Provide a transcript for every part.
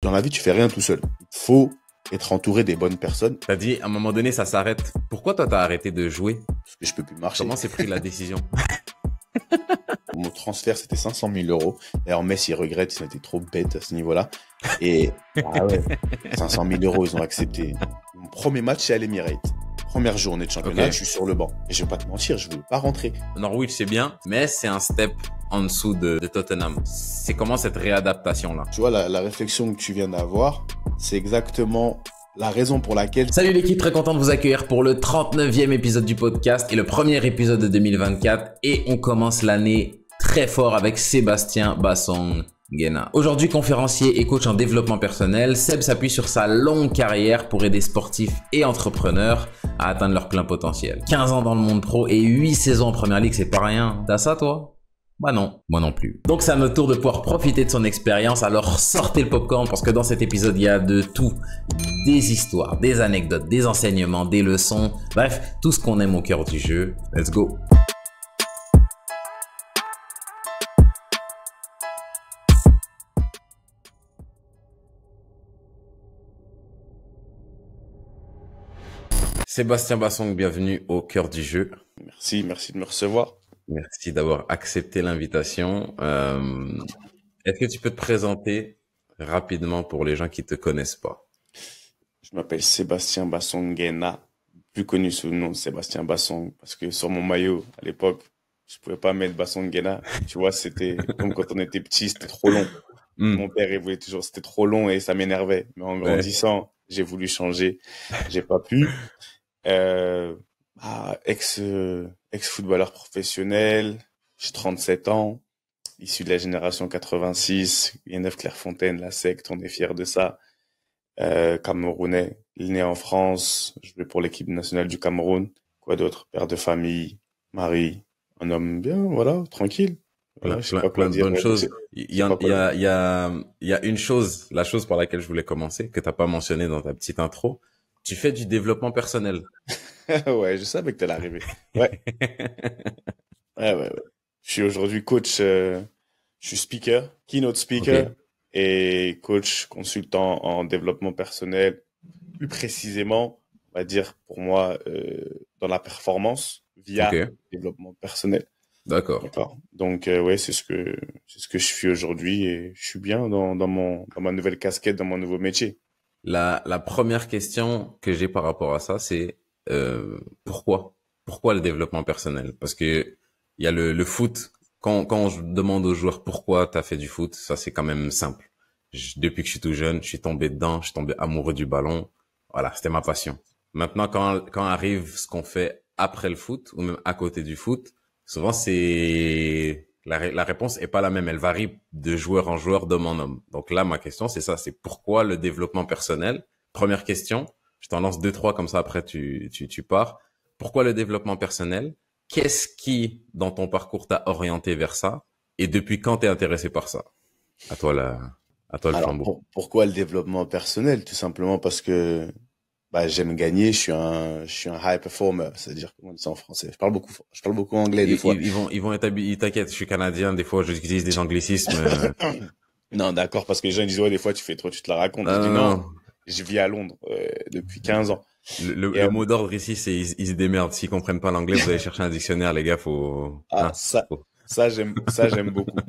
Dans la vie, tu fais rien tout seul. Il faut être entouré des bonnes personnes. T'as dit, à un moment donné, ça s'arrête. Pourquoi toi, t'as arrêté de jouer? Parce que je peux plus marcher. Comment s'est pris la décision? Mon transfert, c'était 500 000 euros. D'ailleurs, Messi regrette, ils ont été trop bêtes à ce niveau-là. Et ah ouais, 500 000 euros, ils ont accepté. Mon premier match, c'est à l'Emirates. Première journée de championnat, je suis sur le banc. Et je vais pas te mentir, je voulais pas rentrer. Norwich, c'est bien, mais c'est un step en dessous de, de Tottenham. C'est comment cette réadaptation-là? Tu vois, la, la réflexion que tu viens d'avoir, c'est exactement la raison pour laquelle Salut l'équipe, très content de vous accueillir pour le 39e épisode du podcast et le premier épisode de 2024. Et on commence l'année très fort avec Sébastien Bassong. Aujourd'hui conférencier et coach en développement personnel, Seb s'appuie sur sa longue carrière pour aider sportifs et entrepreneurs à atteindre leur plein potentiel. 15 ans dans le monde pro et 8 saisons en première ligue, c'est pas rien. T'as ça toi? Bah non, moi non plus. Donc c'est à notre tour de pouvoir profiter de son expérience, alors sortez le popcorn parce que dans cet épisode il y a de tout. Des histoires, des anecdotes, des enseignements, des leçons, bref, tout ce qu'on aime au cœur du jeu. Let's go Sébastien Bassong, bienvenue au cœur du jeu. Merci, merci de me recevoir. Merci d'avoir accepté l'invitation. Euh, Est-ce que tu peux te présenter rapidement pour les gens qui te connaissent pas? Je m'appelle Sébastien Bassonguena, plus connu sous le nom de Sébastien Bassong, parce que sur mon maillot, à l'époque, je pouvais pas mettre Bassonguena. Tu vois, c'était comme quand on était petit, c'était trop long. Hmm. Mon père, il voulait toujours, c'était trop long et ça m'énervait. Mais en grandissant, j'ai voulu changer. J'ai pas pu. Euh, ah, ex, euh, ex-footballeur professionnel. J'ai 37 ans. Issu de la génération 86. Yenneuf Clairefontaine, la secte, on est fiers de ça. Euh, Camerounais, né en France. Je vais pour l'équipe nationale du Cameroun. Quoi d'autre? Père de famille, mari, un homme bien, voilà, tranquille. Voilà, Plein, plein- plein de bonnes choses. Il y, a, pas il y, a, il y, a, il y a une chose, la chose par laquelle je voulais commencer, que t'as pas mentionné dans ta petite intro. Tu fais du développement personnel. ouais, je savais que t'allais arriver. Ouais. Ouais, ouais, ouais. Je suis aujourd'hui coach, euh, je suis speaker, keynote speaker et coach consultant en développement personnel. Plus précisément, on va dire pour moi, euh, dans la performance via le développement personnel. d'accord. D'accord. Donc, euh, ouais, c'est ce que, c'est ce que je suis aujourd'hui et je suis bien dans, dans mon, dans ma nouvelle casquette, dans mon nouveau métier. La, la première question que j'ai par rapport à ça, c'est euh, pourquoi? Pourquoi le développement personnel? Parce que il y a le, le foot. Quand, quand je demande aux joueurs pourquoi tu as fait du foot, ça c'est quand même simple. Depuis que je suis tout jeune, je suis tombé dedans, je suis tombé amoureux du ballon. Voilà, c'était ma passion. Maintenant, quand, quand arrive ce qu'on fait après le foot ou même à côté du foot, souvent c'est la, ré- la réponse est pas la même. Elle varie de joueur en joueur, d'homme en homme. Donc là, ma question, c'est ça, c'est pourquoi le développement personnel? Première question, je t'en lance deux, trois comme ça, après tu, tu, tu pars. Pourquoi le développement personnel? Qu'est-ce qui, dans ton parcours, t'a orienté vers ça? Et depuis quand t'es intéressé par ça? À toi la, à toi le Alors, flambeau. pour- pourquoi le développement personnel? Tout simplement parce que bah, j'aime gagner, je suis un, je suis un high performer, c'est-à-dire comment on dit ça en français? Je parle beaucoup, je parle beaucoup anglais des Ils, fois. ils- vont, ils vont être habillés. T'inquiète, je suis canadien. Des fois, j'utilise des anglicismes. euh, Non, d'accord, parce que les gens disent ouais, des fois tu fais trop, tu te la racontes. non, je dis non, non, je vis à Londres euh, depuis 15 ans. Le, le- Et, le euh, mot d'ordre ici, c'est ils, ils se démerdent. S'ils comprennent pas l'anglais, vous allez chercher un dictionnaire, les gars. Faut. Ah, hein. ça, faut- ça j'aime, ça j'aime beaucoup.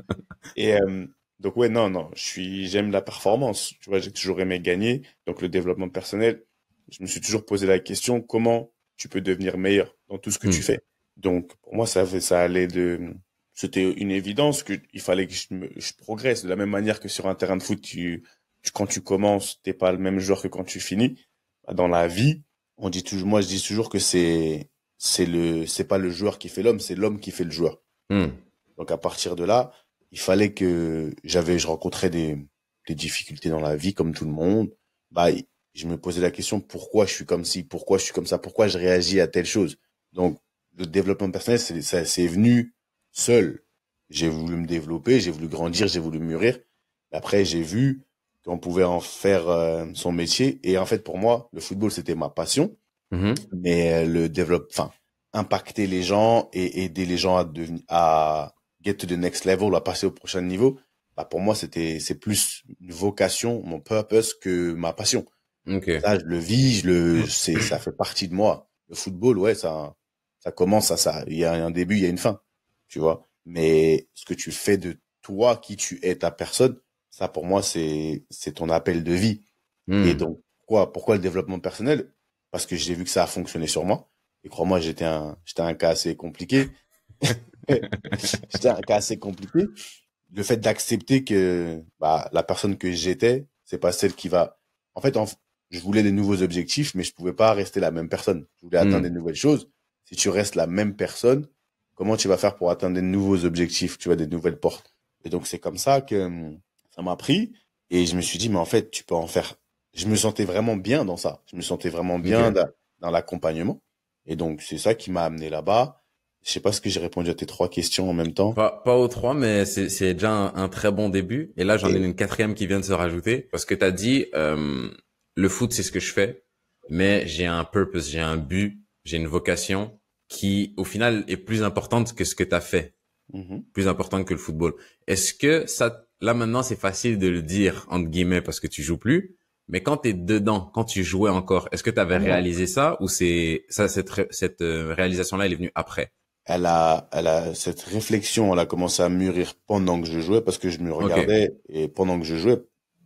Et euh, donc ouais, non, non, je suis, j'aime la performance. Tu vois, j'ai toujours aimé gagner. Donc le développement personnel, je me suis toujours posé la question comment tu peux devenir meilleur dans tout ce que Hmm. tu fais? Donc pour moi, ça, ça allait de, c'était une évidence que il fallait que je, me, je progresse de la même manière que sur un terrain de foot, tu, tu- quand tu commences, t'es pas le même joueur que quand tu finis. Bah, Dans la vie, on dit toujours, moi je dis toujours que c'est, c'est le, c'est pas le joueur qui fait l'homme, c'est l'homme qui fait le joueur. Hmm. Donc à partir de là, il fallait que j'avais, je rencontrais des, des difficultés dans la vie comme tout le monde. Bah, je me posais la question pourquoi je suis comme ci, pourquoi je suis comme ça, pourquoi je réagis à telle chose? Donc le développement personnel, c'est, ça, c'est venu seul. J'ai voulu me développer, j'ai voulu grandir, j'ai voulu mûrir. Après, j'ai vu qu'on pouvait en faire euh, son métier. Et en fait, pour moi, le football, c'était ma passion Mhm. mais euh, le développe, enfin, impacter les gens et aider les gens à devenir, à get to the next level, à passer au prochain niveau, bah, pour moi, c'était, c'est plus une vocation, mon purpose que ma passion. Ok. Ça, je le vis, je le, c'est, ça fait partie de moi. Le football, ouais, ça, ça commence à ça. Il y a un début, il y a une fin, tu vois. Mais ce que tu fais de toi, qui tu es, ta personne, ça, pour moi, c'est, c'est ton appel de vie. Hmm. Et donc, pourquoi, pourquoi le développement personnel? Parce que j'ai vu que ça a fonctionné sur moi. Et crois-moi, j'étais un, j'étais un cas assez compliqué. j'étais un cas assez compliqué. Le fait d'accepter que, bah, la personne que j'étais, c'est pas celle qui va, en fait, en, je voulais des nouveaux objectifs, mais je pouvais pas rester la même personne. Je voulais atteindre Hmm. des nouvelles choses. Si tu restes la même personne, comment tu vas faire pour atteindre des nouveaux objectifs, tu vois, des nouvelles portes. Et donc, c'est comme ça que hum, ça m'a pris. Et je me suis dit, mais en fait, tu peux en faire. Je me sentais vraiment bien dans ça. Je me sentais vraiment bien dans l'accompagnement. Et donc, c'est ça qui m'a amené là-bas. Je sais pas ce que j'ai répondu à tes trois questions en même temps. Pas, pas aux trois, mais c'est, déjà un, un très bon début. Et là, j'en ai une quatrième qui vient de se rajouter. Parce que tu as dit, euh, le foot, c'est ce que je fais. Mais j'ai un purpose, j'ai un but, j'ai une vocation qui, au final, est plus importante que ce que tu as fait. Mhm. Plus importante que le football. Est-ce que ça, là maintenant, c'est facile de le dire, entre guillemets, parce que tu joues plus. Mais quand tu es dedans, quand tu jouais encore, est-ce que tu avais réalisé ça ou c'est ça cette cette euh, réalisation là elle est venue après? Elle a, elle a, cette réflexion, elle a commencé à mûrir pendant que je jouais parce que je me regardais et pendant que je jouais,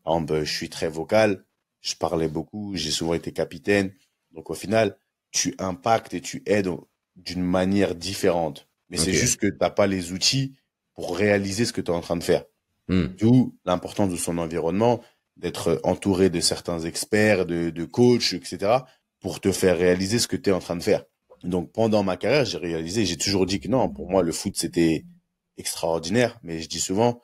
par exemple, je suis très vocal, je parlais beaucoup, j'ai souvent été capitaine. Donc au final, tu impactes et tu aides d'une manière différente. Mais c'est juste que t'as pas les outils pour réaliser ce que tu es en train de faire. Hmm. D'où l'importance de son environnement, d'être entouré de certains experts, de, de coachs, etc., pour te faire réaliser ce que tu es en train de faire. Donc pendant ma carrière, j'ai réalisé, j'ai toujours dit que non, pour moi, le foot, c'était extraordinaire, mais je dis souvent,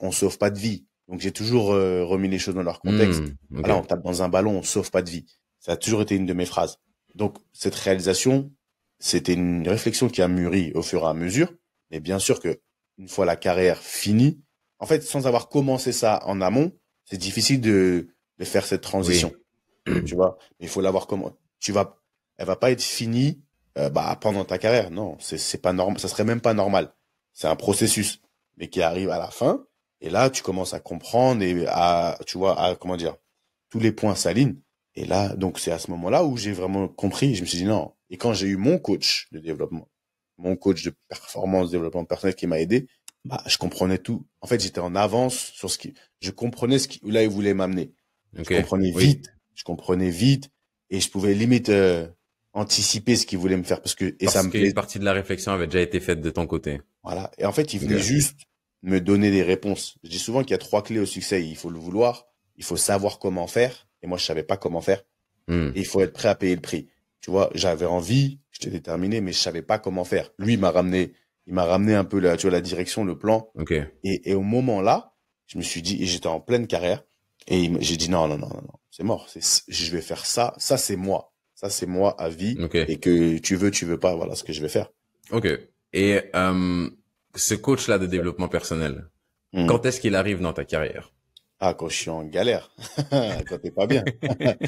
on sauve pas de vie. Donc j'ai toujours euh, remis les choses dans leur contexte. Voilà, on tape dans un ballon, on sauve pas de vie. Ça a toujours été une de mes phrases. Donc cette réalisation, c'était une réflexion qui a mûri au fur et à mesure. Mais bien sûr que une fois la carrière finie, en fait, sans avoir commencé ça en amont, c'est difficile de, de faire cette transition. Tu vois, Mais il faut l'avoir comment Tu vas, elle va pas être finie euh, bah, pendant ta carrière. Non, c'est pas normal. Ça serait même pas normal. C'est un processus, mais qui arrive à la fin. Et là, tu commences à comprendre et à, tu vois, à comment dire, tous les points s'alignent. Et là, donc c'est à ce moment-là où j'ai vraiment compris. Je me suis dit non. Et quand j'ai eu mon coach de développement, mon coach de performance, développement personnel qui m'a aidé, bah je comprenais tout. En fait, j'étais en avance sur ce qui, je comprenais ce qui, là il voulait m'amener. Je comprenais Oui. vite, je comprenais vite et je pouvais limite euh, anticiper ce qu'il voulait me faire parce que et Parce ça me qu'une plaisait. partie de la réflexion avait déjà été faite de ton côté. Voilà. Et en fait, il venait juste me donner des réponses. Je dis souvent qu'il y a trois clés au succès. Il faut le vouloir, il faut savoir comment faire. Et moi, je savais pas comment faire. Hmm. Et il faut être prêt à payer le prix. Tu vois, j'avais envie, j'étais déterminé, mais je savais pas comment faire. Lui, il m'a ramené, il m'a ramené un peu la, tu vois, la direction, le plan. Ok. Et, et au moment là, je me suis dit, et j'étais en pleine carrière, et j'ai dit non, non, non, non, non, c'est mort. Je vais faire ça. Ça, c'est moi. Ça, c'est moi à vie. Ok. Et que tu veux, tu veux pas, voilà ce que je vais faire. Ok. Et euh, ce coach là de développement personnel, Hmm. quand est-ce qu'il arrive dans ta carrière? Ah, quand je suis en galère, quand t'es pas bien.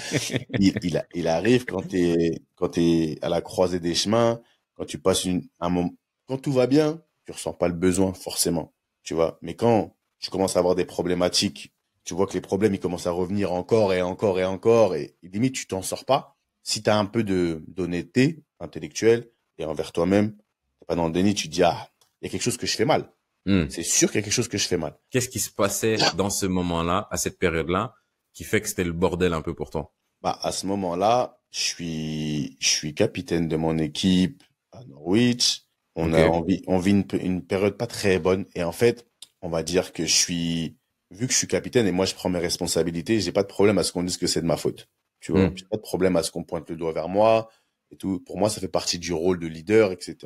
il, il, a- il arrive quand t'es, quand t'es à la croisée des chemins, quand tu passes une, un moment, quand tout va bien, tu ressens pas le besoin, forcément. Tu vois? Mais quand tu commences à avoir des problématiques, tu vois que les problèmes, ils commencent à revenir encore et encore et encore et, et limite, tu t'en sors pas. Si t'as un peu de, d'honnêteté intellectuelle et envers toi-même, t'es pas dans le déni, tu te dis, ah, il y a quelque chose que je fais mal. Hmm. C'est sûr qu'il y a quelque chose que je fais mal. Qu'est-ce qui se passait dans ce moment-là, à cette période-là, qui fait que c'était le bordel un peu pour toi? Bah, à ce moment-là, je suis, je suis capitaine de mon équipe à Norwich. On a envie, on vit une, période pas très bonne. Et en fait, on va dire que je suis, vu que je suis capitaine et moi je prends mes responsabilités, j'ai pas de problème à ce qu'on dise que c'est de ma faute. Tu vois, Mm. j'ai pas de problème à ce qu'on pointe le doigt vers moi et tout. Pour moi, ça fait partie du rôle de leader, etc.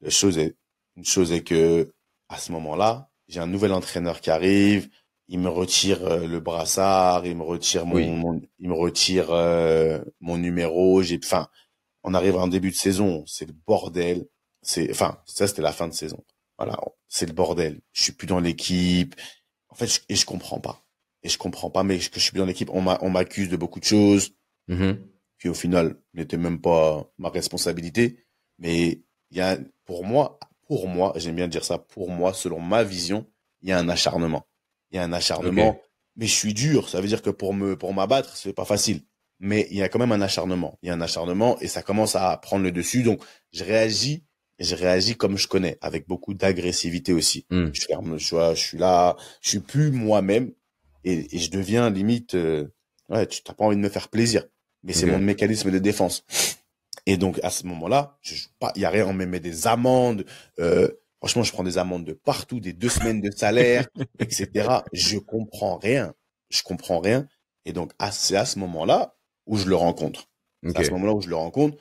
La chose est, une chose est que, à ce moment-là, j'ai un nouvel entraîneur qui arrive. Il me retire euh, le brassard, il me retire mon, Oui. mon- il me retire euh, mon numéro. J'ai, enfin, on arrive en début de saison, c'est le bordel. C'est, enfin, ça c'était la fin de saison. Voilà, c'est le bordel. Je suis plus dans l'équipe. En fait, je, et je comprends pas. Et je comprends pas, mais que je suis plus dans l'équipe. On m'a, on m'accuse de beaucoup de choses Mhm. qui au final n'était même pas ma responsabilité. Mais il y a, pour moi, pour moi, j'aime bien dire ça, pour moi, selon ma vision, il y a un acharnement. il y a un acharnement. Mais je suis dur. Ça veut dire que pour me, pour m'abattre, c'est pas facile. Mais il y a quand même un acharnement. Il y a un acharnement et ça commence à prendre le dessus. Donc, je réagis je réagis comme je connais, avec beaucoup d'agressivité aussi. Hmm. Je ferme le choix, je suis là, je suis plus moi-même et, et je deviens limite, euh, ouais, tu t'as pas envie de me faire plaisir. Mais c'est mon mécanisme de défense. Et donc, à ce moment-là, je joue pas, il y a rien, on me met des amendes, euh, franchement, je prends des amendes de partout, des deux semaines de salaire, etc. Je comprends rien. Je comprends rien. Et donc, c'est à ce moment-là où je le rencontre. C'est Ok. à ce moment-là où je le rencontre.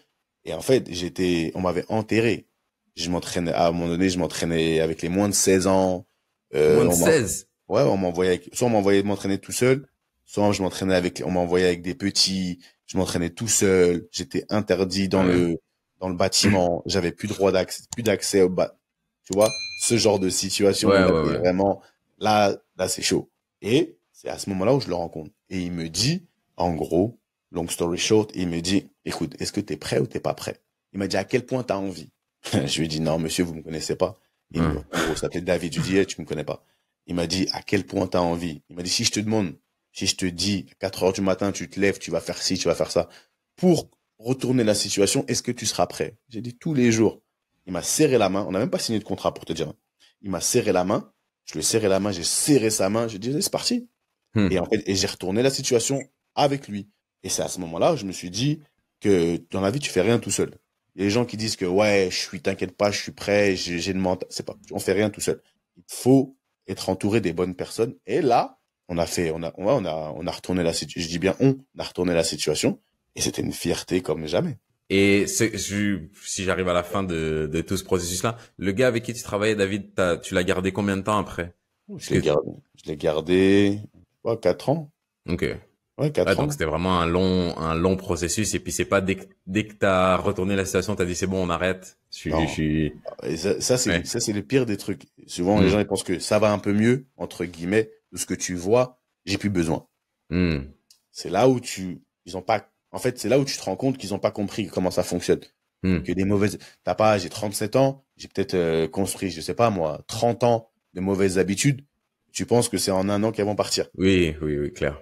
Et en fait, j'étais, on m'avait enterré. Je m'entraînais, à un moment donné, je m'entraînais avec les moins de 16 ans. Euh, Moins de on m'a- 16. Ouais, on m'envoyait, avec- soit on m'envoyait m'entraîner tout seul, soit je m'entraînais avec, on m'envoyait avec des petits, je m'entraînais tout seul, j'étais interdit dans Ouais. le, dans le bâtiment, j'avais plus droit d'accès, plus d'accès au bas, tu vois, ce genre de situation, Ouais, ouais, vraiment, là, là, c'est chaud. Et c'est à ce moment-là où je le rencontre. Et il me dit, en gros, long story short, il me dit, écoute, est-ce que t'es prêt ou t'es pas prêt? Il m'a dit, à quel point t'as envie? je lui ai dit, non, monsieur, vous me connaissez pas. Il me, Ouais. en gros, ça s'appelait David. Je lui ai dit, Eh, tu me connais pas. Il m'a dit, à quel point t'as envie? Il m'a dit, si je te demande, si je te dis, à 4 heures du matin, tu te lèves, tu vas faire ci, tu vas faire ça, pour retourner la situation, est-ce que tu seras prêt? J'ai dit, tous les jours. Il m'a serré la main. On n'a même pas signé de contrat pour te dire. Il m'a serré la main. Je lui ai serré la main, j'ai serré sa main. Je lui ai dit, c'est parti. Hmm. Et en fait, et j'ai retourné la situation avec lui. Et c'est à ce moment-là, je me suis dit que dans la vie, tu fais rien tout seul. Il y a des gens qui disent que ouais, je suis, t'inquiète pas, je suis prêt, j'ai j'ai le mental. C'est pas, on fait rien tout seul. Il faut être entouré des bonnes personnes. Et là, on a fait, on a, on a, on a retourné la situation. Je dis bien on, on a retourné la situation. Et c'était une fierté comme jamais. Et je- si j'arrive à la fin de, de tout ce processus-là, le gars avec qui tu travaillais, David, tu l'as gardé combien de temps après? Je l'ai gardé, je l'ai gardé, ouais, quatre ans. Ok. Ouais, quatre Ouais, ans. donc c'était vraiment un long, un long processus. Et puis c'est pas dès que, dès que t'as retourné la situation, t'as dit c'est bon, on arrête. Je Non. je suis. Et ça, ça, c'est Ouais. ça c'est le pire des trucs. Souvent les gens ils pensent que ça va un peu mieux entre guillemets de ce que tu vois, j'ai plus besoin. Hmm. C'est là où tu ils ont pas en fait, c'est là où tu te rends compte qu'ils ont pas compris comment ça fonctionne. Hmm. Que des mauvaises t'as pas j'ai 37 ans, j'ai peut-être euh, construit, je sais pas moi, 30 ans de mauvaises habitudes. Tu penses que c'est en un an qu'elles vont partir? Oui, oui, oui, clair.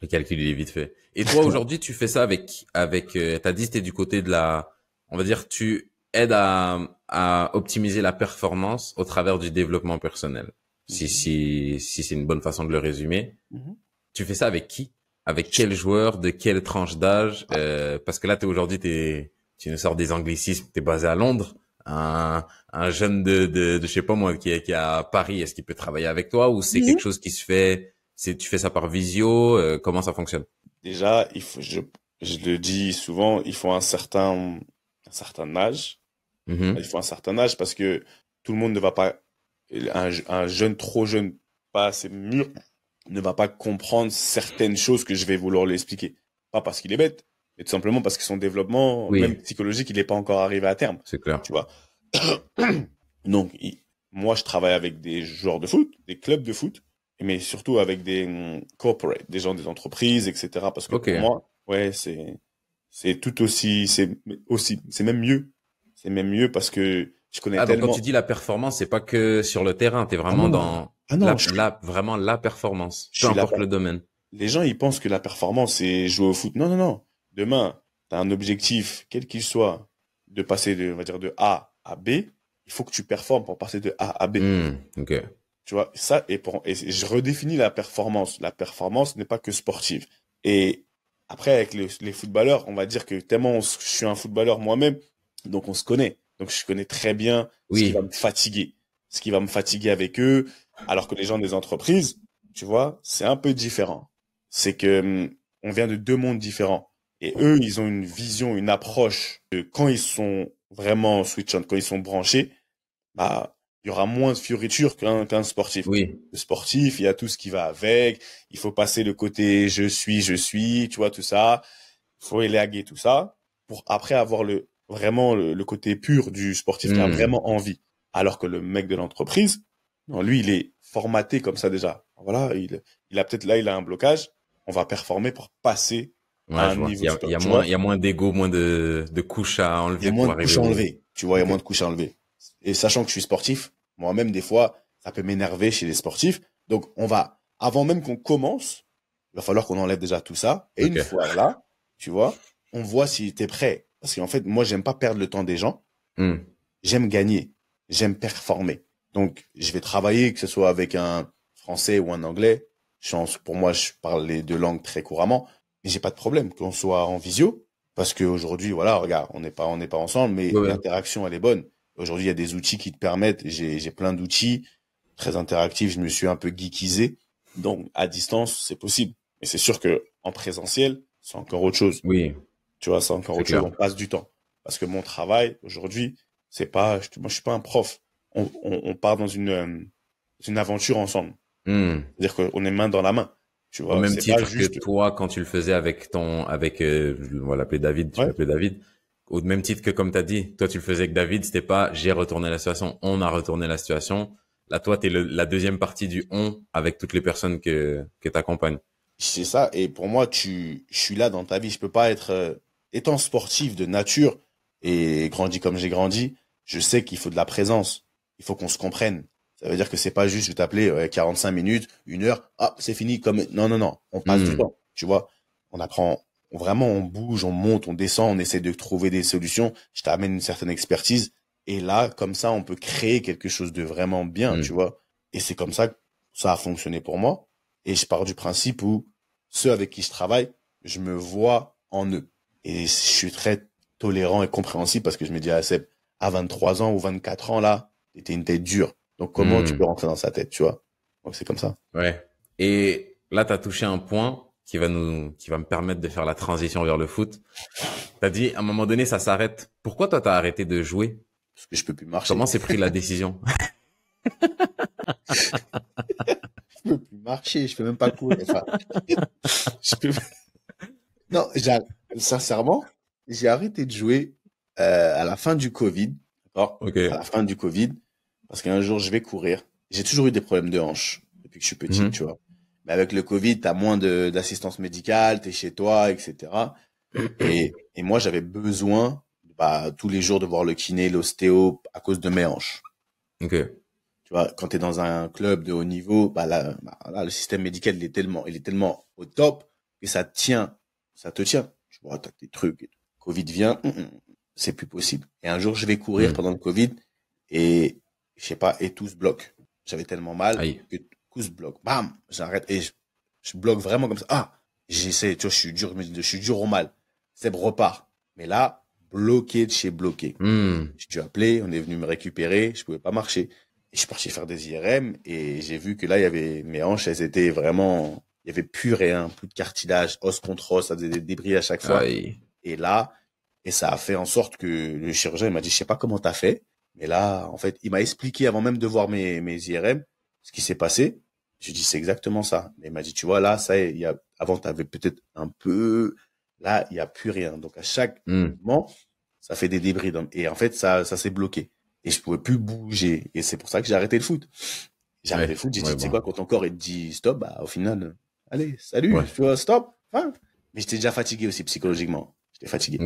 Le calcul il est vite fait. Et toi aujourd'hui, tu fais ça avec, avec. Euh, t'as dit t'es du côté de la, on va dire, tu aides à, à optimiser la performance au travers du développement personnel. Si Mhm. si si c'est une bonne façon de le résumer. Mhm. Tu fais ça avec qui? Avec quel joueur? De quelle tranche d'âge? Euh, Parce que là, t'es aujourd'hui, t'es, tu nous sors des anglicismes. T'es basé à Londres. Un, un jeune de, de, de, je sais pas moi, qui est, qui est à Paris, est-ce qu'il peut travailler avec toi? Ou c'est Mhm. quelque chose qui se fait C'est tu fais ça par visio? Euh, Comment ça fonctionne? Déjà, il faut je je le dis souvent, il faut un certain un certain âge Mhm. Il faut un certain âge parce que tout le monde ne va pas, un, un jeune trop jeune, pas assez mûr, ne va pas comprendre certaines choses que je vais vouloir lui expliquer. Pas parce qu'il est bête, mais tout simplement parce que son développement, Oui. même psychologique, il n'est pas encore arrivé à terme, C'est clair. tu vois. Donc, il- moi, je travaille avec des joueurs de foot, des clubs de foot, mais surtout avec des hum, corporates, des gens des entreprises, etc. Parce que pour moi, ouais, c'est, c'est tout aussi, c'est aussi, c'est même mieux. C'est même mieux parce que je connais Ah donc tellement. quand tu dis la performance, c'est pas que sur le terrain, t'es vraiment Ah dans Ah non, la, je- la- vraiment la performance, Je peu importe le domaine. les gens, ils pensent que la performance, c'est jouer au foot. Non, non, non. Demain, tu as un objectif, quel qu'il soit, de passer de, on va dire, de A à B. Il faut que tu performes pour passer de A à B. Hmm, ok. Tu vois, ça, et, pour, et je redéfinis la performance. La performance n'est pas que sportive. Et après, avec les, les footballeurs, on va dire que tellement on je suis un footballeur moi-même, donc on se connaît. Donc je connais très bien ce qui va me fatiguer. Ce qui va me fatiguer avec eux. Alors que les gens des entreprises, tu vois, c'est un peu différent. C'est que hum, on vient de deux mondes différents. Et eux, ils ont une vision, une approche de quand ils sont vraiment switch on, quand ils sont branchés, bah, il y aura moins de fioritures qu'un qu'un sportif. Oui. Le sportif, il y a tout ce qui va avec. Il faut passer le côté je suis, je suis, tu vois, tout ça. Il faut élaguer tout ça pour après avoir le, vraiment le, le côté pur du sportif qui a Mm. vraiment envie. Alors que le mec de l'entreprise, lui, il est formaté comme ça déjà. Voilà, il, il a peut-être là, il a un blocage. On va performer pour passer. Ouais, à un niveau Il y a, sport, il y a moins, il y a moins d'ego, moins de, de couches à Il y enlever a moins de couches à enlever. Tu vois, il y a moins de couches à enlever. Et sachant que je suis sportif, moi-même, des fois, ça peut m'énerver chez les sportifs. Donc, on va avant même qu'on commence, il va falloir qu'on enlève déjà tout ça. Et une fois là, tu vois, on voit si tu es prêt. Parce qu'en fait, moi, j'aime pas perdre le temps des gens. Hmm. J'aime gagner. J'aime performer. Donc, je vais travailler, que ce soit avec un français ou un anglais. Chance, pour moi, je parle les deux langues très couramment. Mais j'ai pas de problème qu'on soit en visio. Parce qu'aujourd'hui, voilà, regarde, on n'est pas, on n'est pas ensemble, mais l'interaction, elle est bonne. Aujourd'hui, il y a des outils qui te permettent. J'ai, j'ai plein d'outils très interactifs. Je me suis un peu geekisé. Donc, à distance, c'est possible. Mais c'est sûr que en présentiel, c'est encore autre chose. Oui. Tu vois, c'est encore autre chose. On passe du temps. Parce que mon travail, aujourd'hui, c'est pas, moi, je suis pas un prof. On, on, on part dans une, euh, une aventure ensemble. Hmm. C'est-à-dire qu'on est main dans la main. Tu vois, Au même titre juste... que toi, quand tu le faisais avec ton, avec, euh, on va l'appeler David, tu l'appelais David. Au même titre que comme tu as dit, toi, tu le faisais avec David, c'était pas j'ai retourné la situation, on a retourné la situation. Là, toi, tu es la deuxième partie du on avec toutes les personnes que, que tu accompagnes. C'est ça. Et pour moi, tu, je suis là dans ta vie. Je peux pas être, euh, étant sportif de nature et grandi comme j'ai grandi, je sais qu'il faut de la présence. Il faut qu'on se comprenne. Ça veut dire que c'est pas juste je t'appeler 45 minutes, une heure, ah c'est fini comme non non non, on passe du hmm. temps, tu vois. On apprend vraiment on bouge, on monte, on descend, on essaie de trouver des solutions. Je t'amène une certaine expertise et là comme ça on peut créer quelque chose de vraiment bien, hmm. tu vois. Et c'est comme ça que ça a fonctionné pour moi. Et je pars du principe où ceux avec qui je travaille, je me vois en eux. Et je suis très tolérant et compréhensible parce que je me dis à Seb, à 23 ans ou 24 ans là, t'étais une tête dure. Donc comment tu hmm. peux rentrer dans sa tête, tu vois? Donc c'est comme ça. Ouais. Et là, tu as touché un point qui va nous, qui va me permettre de faire la transition vers le foot. T'as dit, à un moment donné, ça s'arrête. Pourquoi toi, t'as arrêté de jouer? Parce que je peux plus marcher. Comment s'est pris la décision? Je peux plus marcher, je peux même pas courir. je peux... Non, sincèrement, j'ai arrêté de jouer euh, à la fin du Covid. D'accord? À la fin du Covid, parce qu'un jour, je vais courir. J'ai toujours eu des problèmes de hanche depuis que je suis petit, mhm. tu vois. Mais avec le Covid, tu as moins d'assistance médicale, tu es chez toi, etc. Et, et moi, j'avais besoin bah, tous les jours de voir le kiné, l'ostéo, à cause de mes hanches. Ok. Tu vois, quand tu es dans un club de haut niveau, bah là, bah, là, le système médical, il est tellement, il est tellement au top que ça tient, ça te tient. Vois, t'as des trucs. Covid vient, hum, hum, c'est plus possible. Et un jour, je vais courir mm. pendant le Covid et je sais pas, et tout se bloque. J'avais tellement mal que tout se bloque. Bam, j'arrête et je, bloque vraiment comme ça. Ah, j'essaie, tu vois, je suis dur, je suis dur au mal. C'est repart. Mais là, bloqué de chez bloqué. Mm. J'ai dû appeler, on est venu me récupérer, je pouvais pas marcher. Et je suis parti faire des IRM et j'ai vu que là, il y avait mes hanches, elles étaient vraiment, il y avait plus rien, plus de cartilage, os contre os, ça faisait des débris à chaque fois. Et là, et ça a fait en sorte que le chirurgien m'a dit, je sais pas comment t'as fait, mais là, en fait, il m'a expliqué avant même de voir mes, mes IRM ce qui s'est passé. Je dis c'est exactement ça. Mais il m'a dit tu vois là, ça il y a avant tu avais peut-être un peu là, il y a plus rien. Donc à chaque hmm. moment, ça fait des débris et en fait ça ça s'est bloqué et je pouvais plus bouger et c'est pour ça que j'ai arrêté le foot. J'ai arrêté le foot, j'ai dit tu sais quoi quand ton corps il te dit stop, bah au final allez, salut, tu vois stop. Mais j'étais déjà fatigué aussi psychologiquement. J'étais fatigué.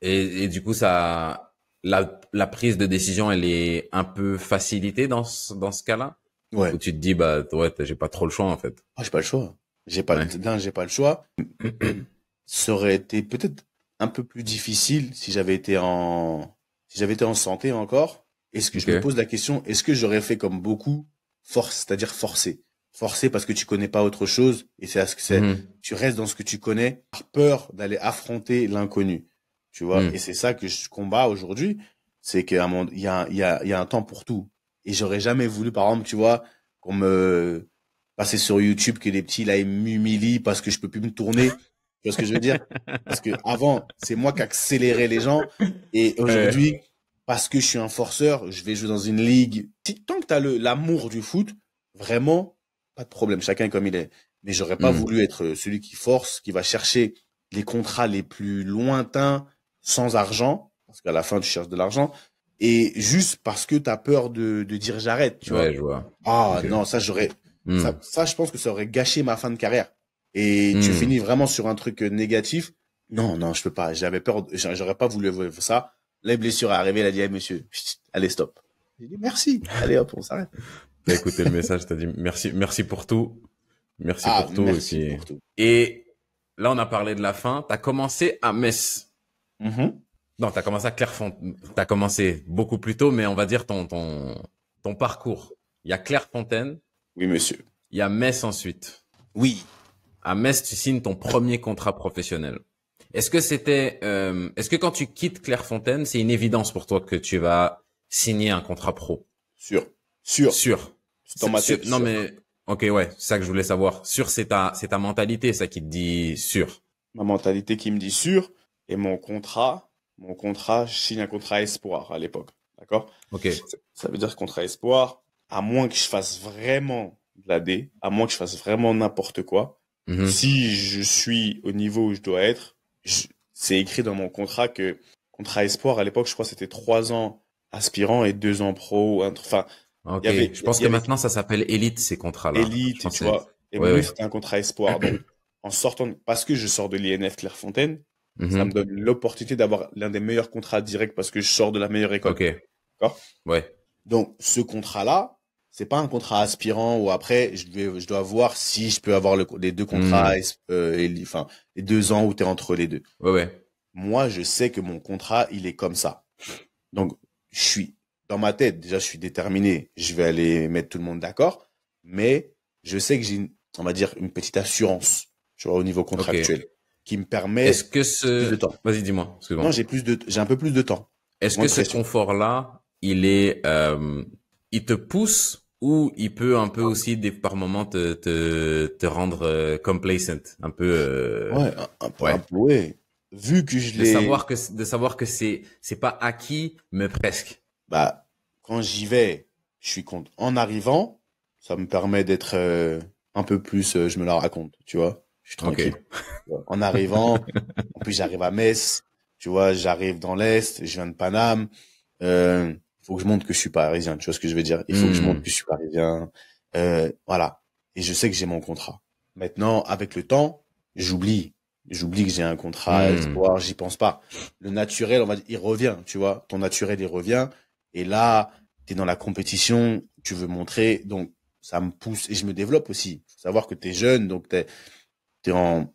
Et, et du coup ça la, la prise de décision, elle est un peu facilitée dans ce, dans ce cas-là? Ouais. Où tu te dis, bah, ouais, j'ai pas trop le choix, en fait? Ah, j'ai pas le choix. J'ai pas, ouais. j'ai pas le choix. Ça aurait été peut-être un peu plus difficile si j'avais été en, si j'avais été en santé encore. Est-ce que je me pose la question, est-ce que j'aurais fait comme beaucoup, force, c'est-à-dire forcer? Forcer parce que tu connais pas autre chose et c'est à ce que c'est, mhm. tu restes dans ce que tu connais par peur d'aller affronter l'inconnu tu vois. Hmm. Et c'est ça que je combats aujourd'hui, c'est qu'il y y, a, y, a, un temps pour tout. Et j'aurais jamais voulu, par exemple, tu vois, qu'on me passe sur YouTube, que les petits, là, ils m'humilient parce que je peux plus me tourner. Tu vois ce que je veux dire? Parce que avant, c'est moi qui accélérais les gens. Et aujourd'hui, parce que je suis un forceur, je vais jouer dans une ligue. Tant que tu as l'amour du foot, vraiment, pas de problème. Chacun comme il est. Mais j'aurais pas hmm. voulu être celui qui force, qui va chercher les contrats les plus lointains, sans argent, parce qu'à la fin, tu cherches de l'argent, et juste parce que tu as peur de, de dire j'arrête, tu ouais, vois. Je vois. Ah non, ça, j'aurais... Hmm. Ça, ça, je pense que ça aurait gâché ma fin de carrière. Et tu hmm. finis vraiment sur un truc négatif. Non, non, je peux pas. J'avais peur, j'aurais pas voulu ça. La blessure est arrivée, il a dit, hey, monsieur, allez, stop. J'ai dit, merci. Allez, hop, on s'arrête. T'as écouté le message, t'as dit, merci, merci pour tout. Merci ah, pour tout aussi. Et là, on a parlé de la fin. Tu as commencé à Metz. Mm-hmm. Non, tu as commencé à Clairefontaine. Tu as commencé beaucoup plus tôt, mais on va dire ton, ton, ton parcours. Il y a Clairefontaine. Oui, monsieur. Il y a Metz ensuite. Oui. À Metz, tu signes ton premier contrat professionnel. Est-ce que c'était, euh, est-ce que quand tu quittes Clairefontaine, c'est une évidence pour toi que tu vas signer un contrat pro? Sûr, sûr, sûr. Non mais, ok ouais, c'est ça que je voulais savoir. Sûr, c'est ta, c'est ta mentalité, ça qui te dit sûr. Ma mentalité qui me dit sûr et mon contrat, mon contrat, je signe un contrat espoir à l'époque, d'accord? Ok. Ça veut dire contrat espoir, à moins que je fasse vraiment de la D, à moins que je fasse vraiment n'importe quoi. Mhm. Si je suis au niveau où je dois être, c'est écrit dans mon contrat que contrat espoir à l'époque, je crois c'était trois ans aspirant et deux ans pro. Enfin, ok. je pense que maintenant ça s'appelle élite ces contrats-là. Élite, tu vois. Et moi, c'était un contrat espoir. Donc, en sortant, parce que je sors de l'INF Clairefontaine, mhm. ça me donne l'opportunité d'avoir l'un des meilleurs contrats directs parce que je sors de la meilleure école. Ok. D'accord? Ouais. Donc, ce contrat-là, c'est pas un contrat aspirant ou après je vais je dois voir si je peux avoir le, les deux contrats hmm. euh, et, enfin les deux ans où tu es entre les deux. Ouais ouais. Moi, je sais que mon contrat, il est comme ça. Donc je suis dans ma tête, déjà je suis déterminé, je vais aller mettre tout le monde d'accord, mais je sais que j'ai on va dire une petite assurance, tu vois au niveau contractuel qui me permet Est-ce que ce Vas-y, dis-moi. Non, j'ai plus de j'ai un peu plus de temps. Est-ce que ce confort là, il est euh, il te pousse ou il peut un peu aussi des par moments te te, te rendre euh, complacent un peu euh, ouais un peu ouais. ouais. vu que je l'ai de savoir que de savoir que c'est c'est pas acquis mais presque bah quand j'y vais je suis content en arrivant ça me permet d'être euh, un peu plus je me la raconte tu vois je suis tranquille en arrivant en plus j'arrive à Metz tu vois j'arrive dans l'est je viens de Paname euh, faut que je montre que je suis parisien. Tu vois ce que je veux dire Il faut que je montre hmm. que je suis parisien. Euh, voilà. Et je sais que j'ai mon contrat. Maintenant, avec le temps, j'oublie. J'oublie que j'ai un contrat, mmh. j'y pense pas. Le naturel, on va dire, il revient, tu vois. Ton naturel, il revient. Et là, tu es dans la compétition, tu veux montrer. Donc, ça me pousse et je me développe aussi. Faut savoir que tu es jeune, donc tu es, en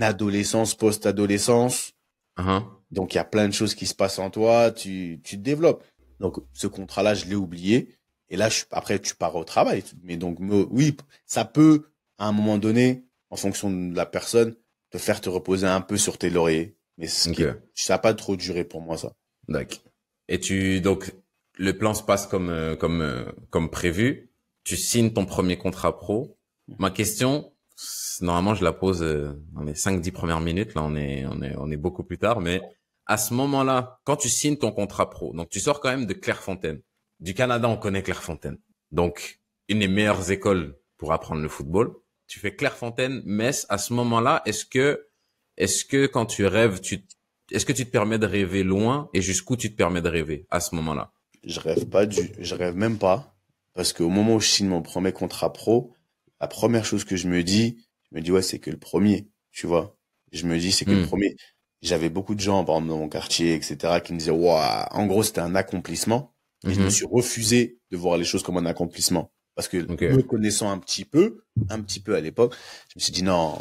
adolescence, post-adolescence. Uh-huh. Donc, il y a plein de choses qui se passent en toi. Tu, tu te développes. Donc ce contrat-là, je l'ai oublié. Et là, je, après, tu pars au travail. Mais donc, oui, ça peut, à un moment donné, en fonction de la personne, te faire te reposer un peu sur tes lauriers. Mais ce ça n'a pas trop duré pour moi, ça. D'accord. Et tu, donc, le plan se passe comme, euh, comme, euh, comme prévu. Tu signes ton premier contrat pro. Ma question, normalement, je la pose euh, dans les 5-10 premières minutes. Là, on est, on est, on est beaucoup plus tard, mais à ce moment-là, quand tu signes ton contrat pro, donc tu sors quand même de Clairefontaine. Du Canada, on connaît Clairefontaine. Donc, une des meilleures écoles pour apprendre le football. Tu fais Clairefontaine, Metz. À ce moment-là, est-ce que, est-ce que quand tu rêves, tu, est-ce que tu te permets de rêver loin et jusqu'où tu te permets de rêver à ce moment-là? Je rêve pas du, je rêve même pas. Parce qu'au moment où je signe mon premier contrat pro, la première chose que je me dis, je me dis, ouais, c'est que le premier, tu vois. Je me dis, c'est que le hmm. premier j'avais beaucoup de gens, par exemple, dans mon quartier, etc., qui me disaient, waouh, en gros, c'était un accomplissement. Et je me mhm. suis refusé de voir les choses comme un accomplissement. Parce que, me connaissant un petit peu, un petit peu à l'époque, je me suis dit, non,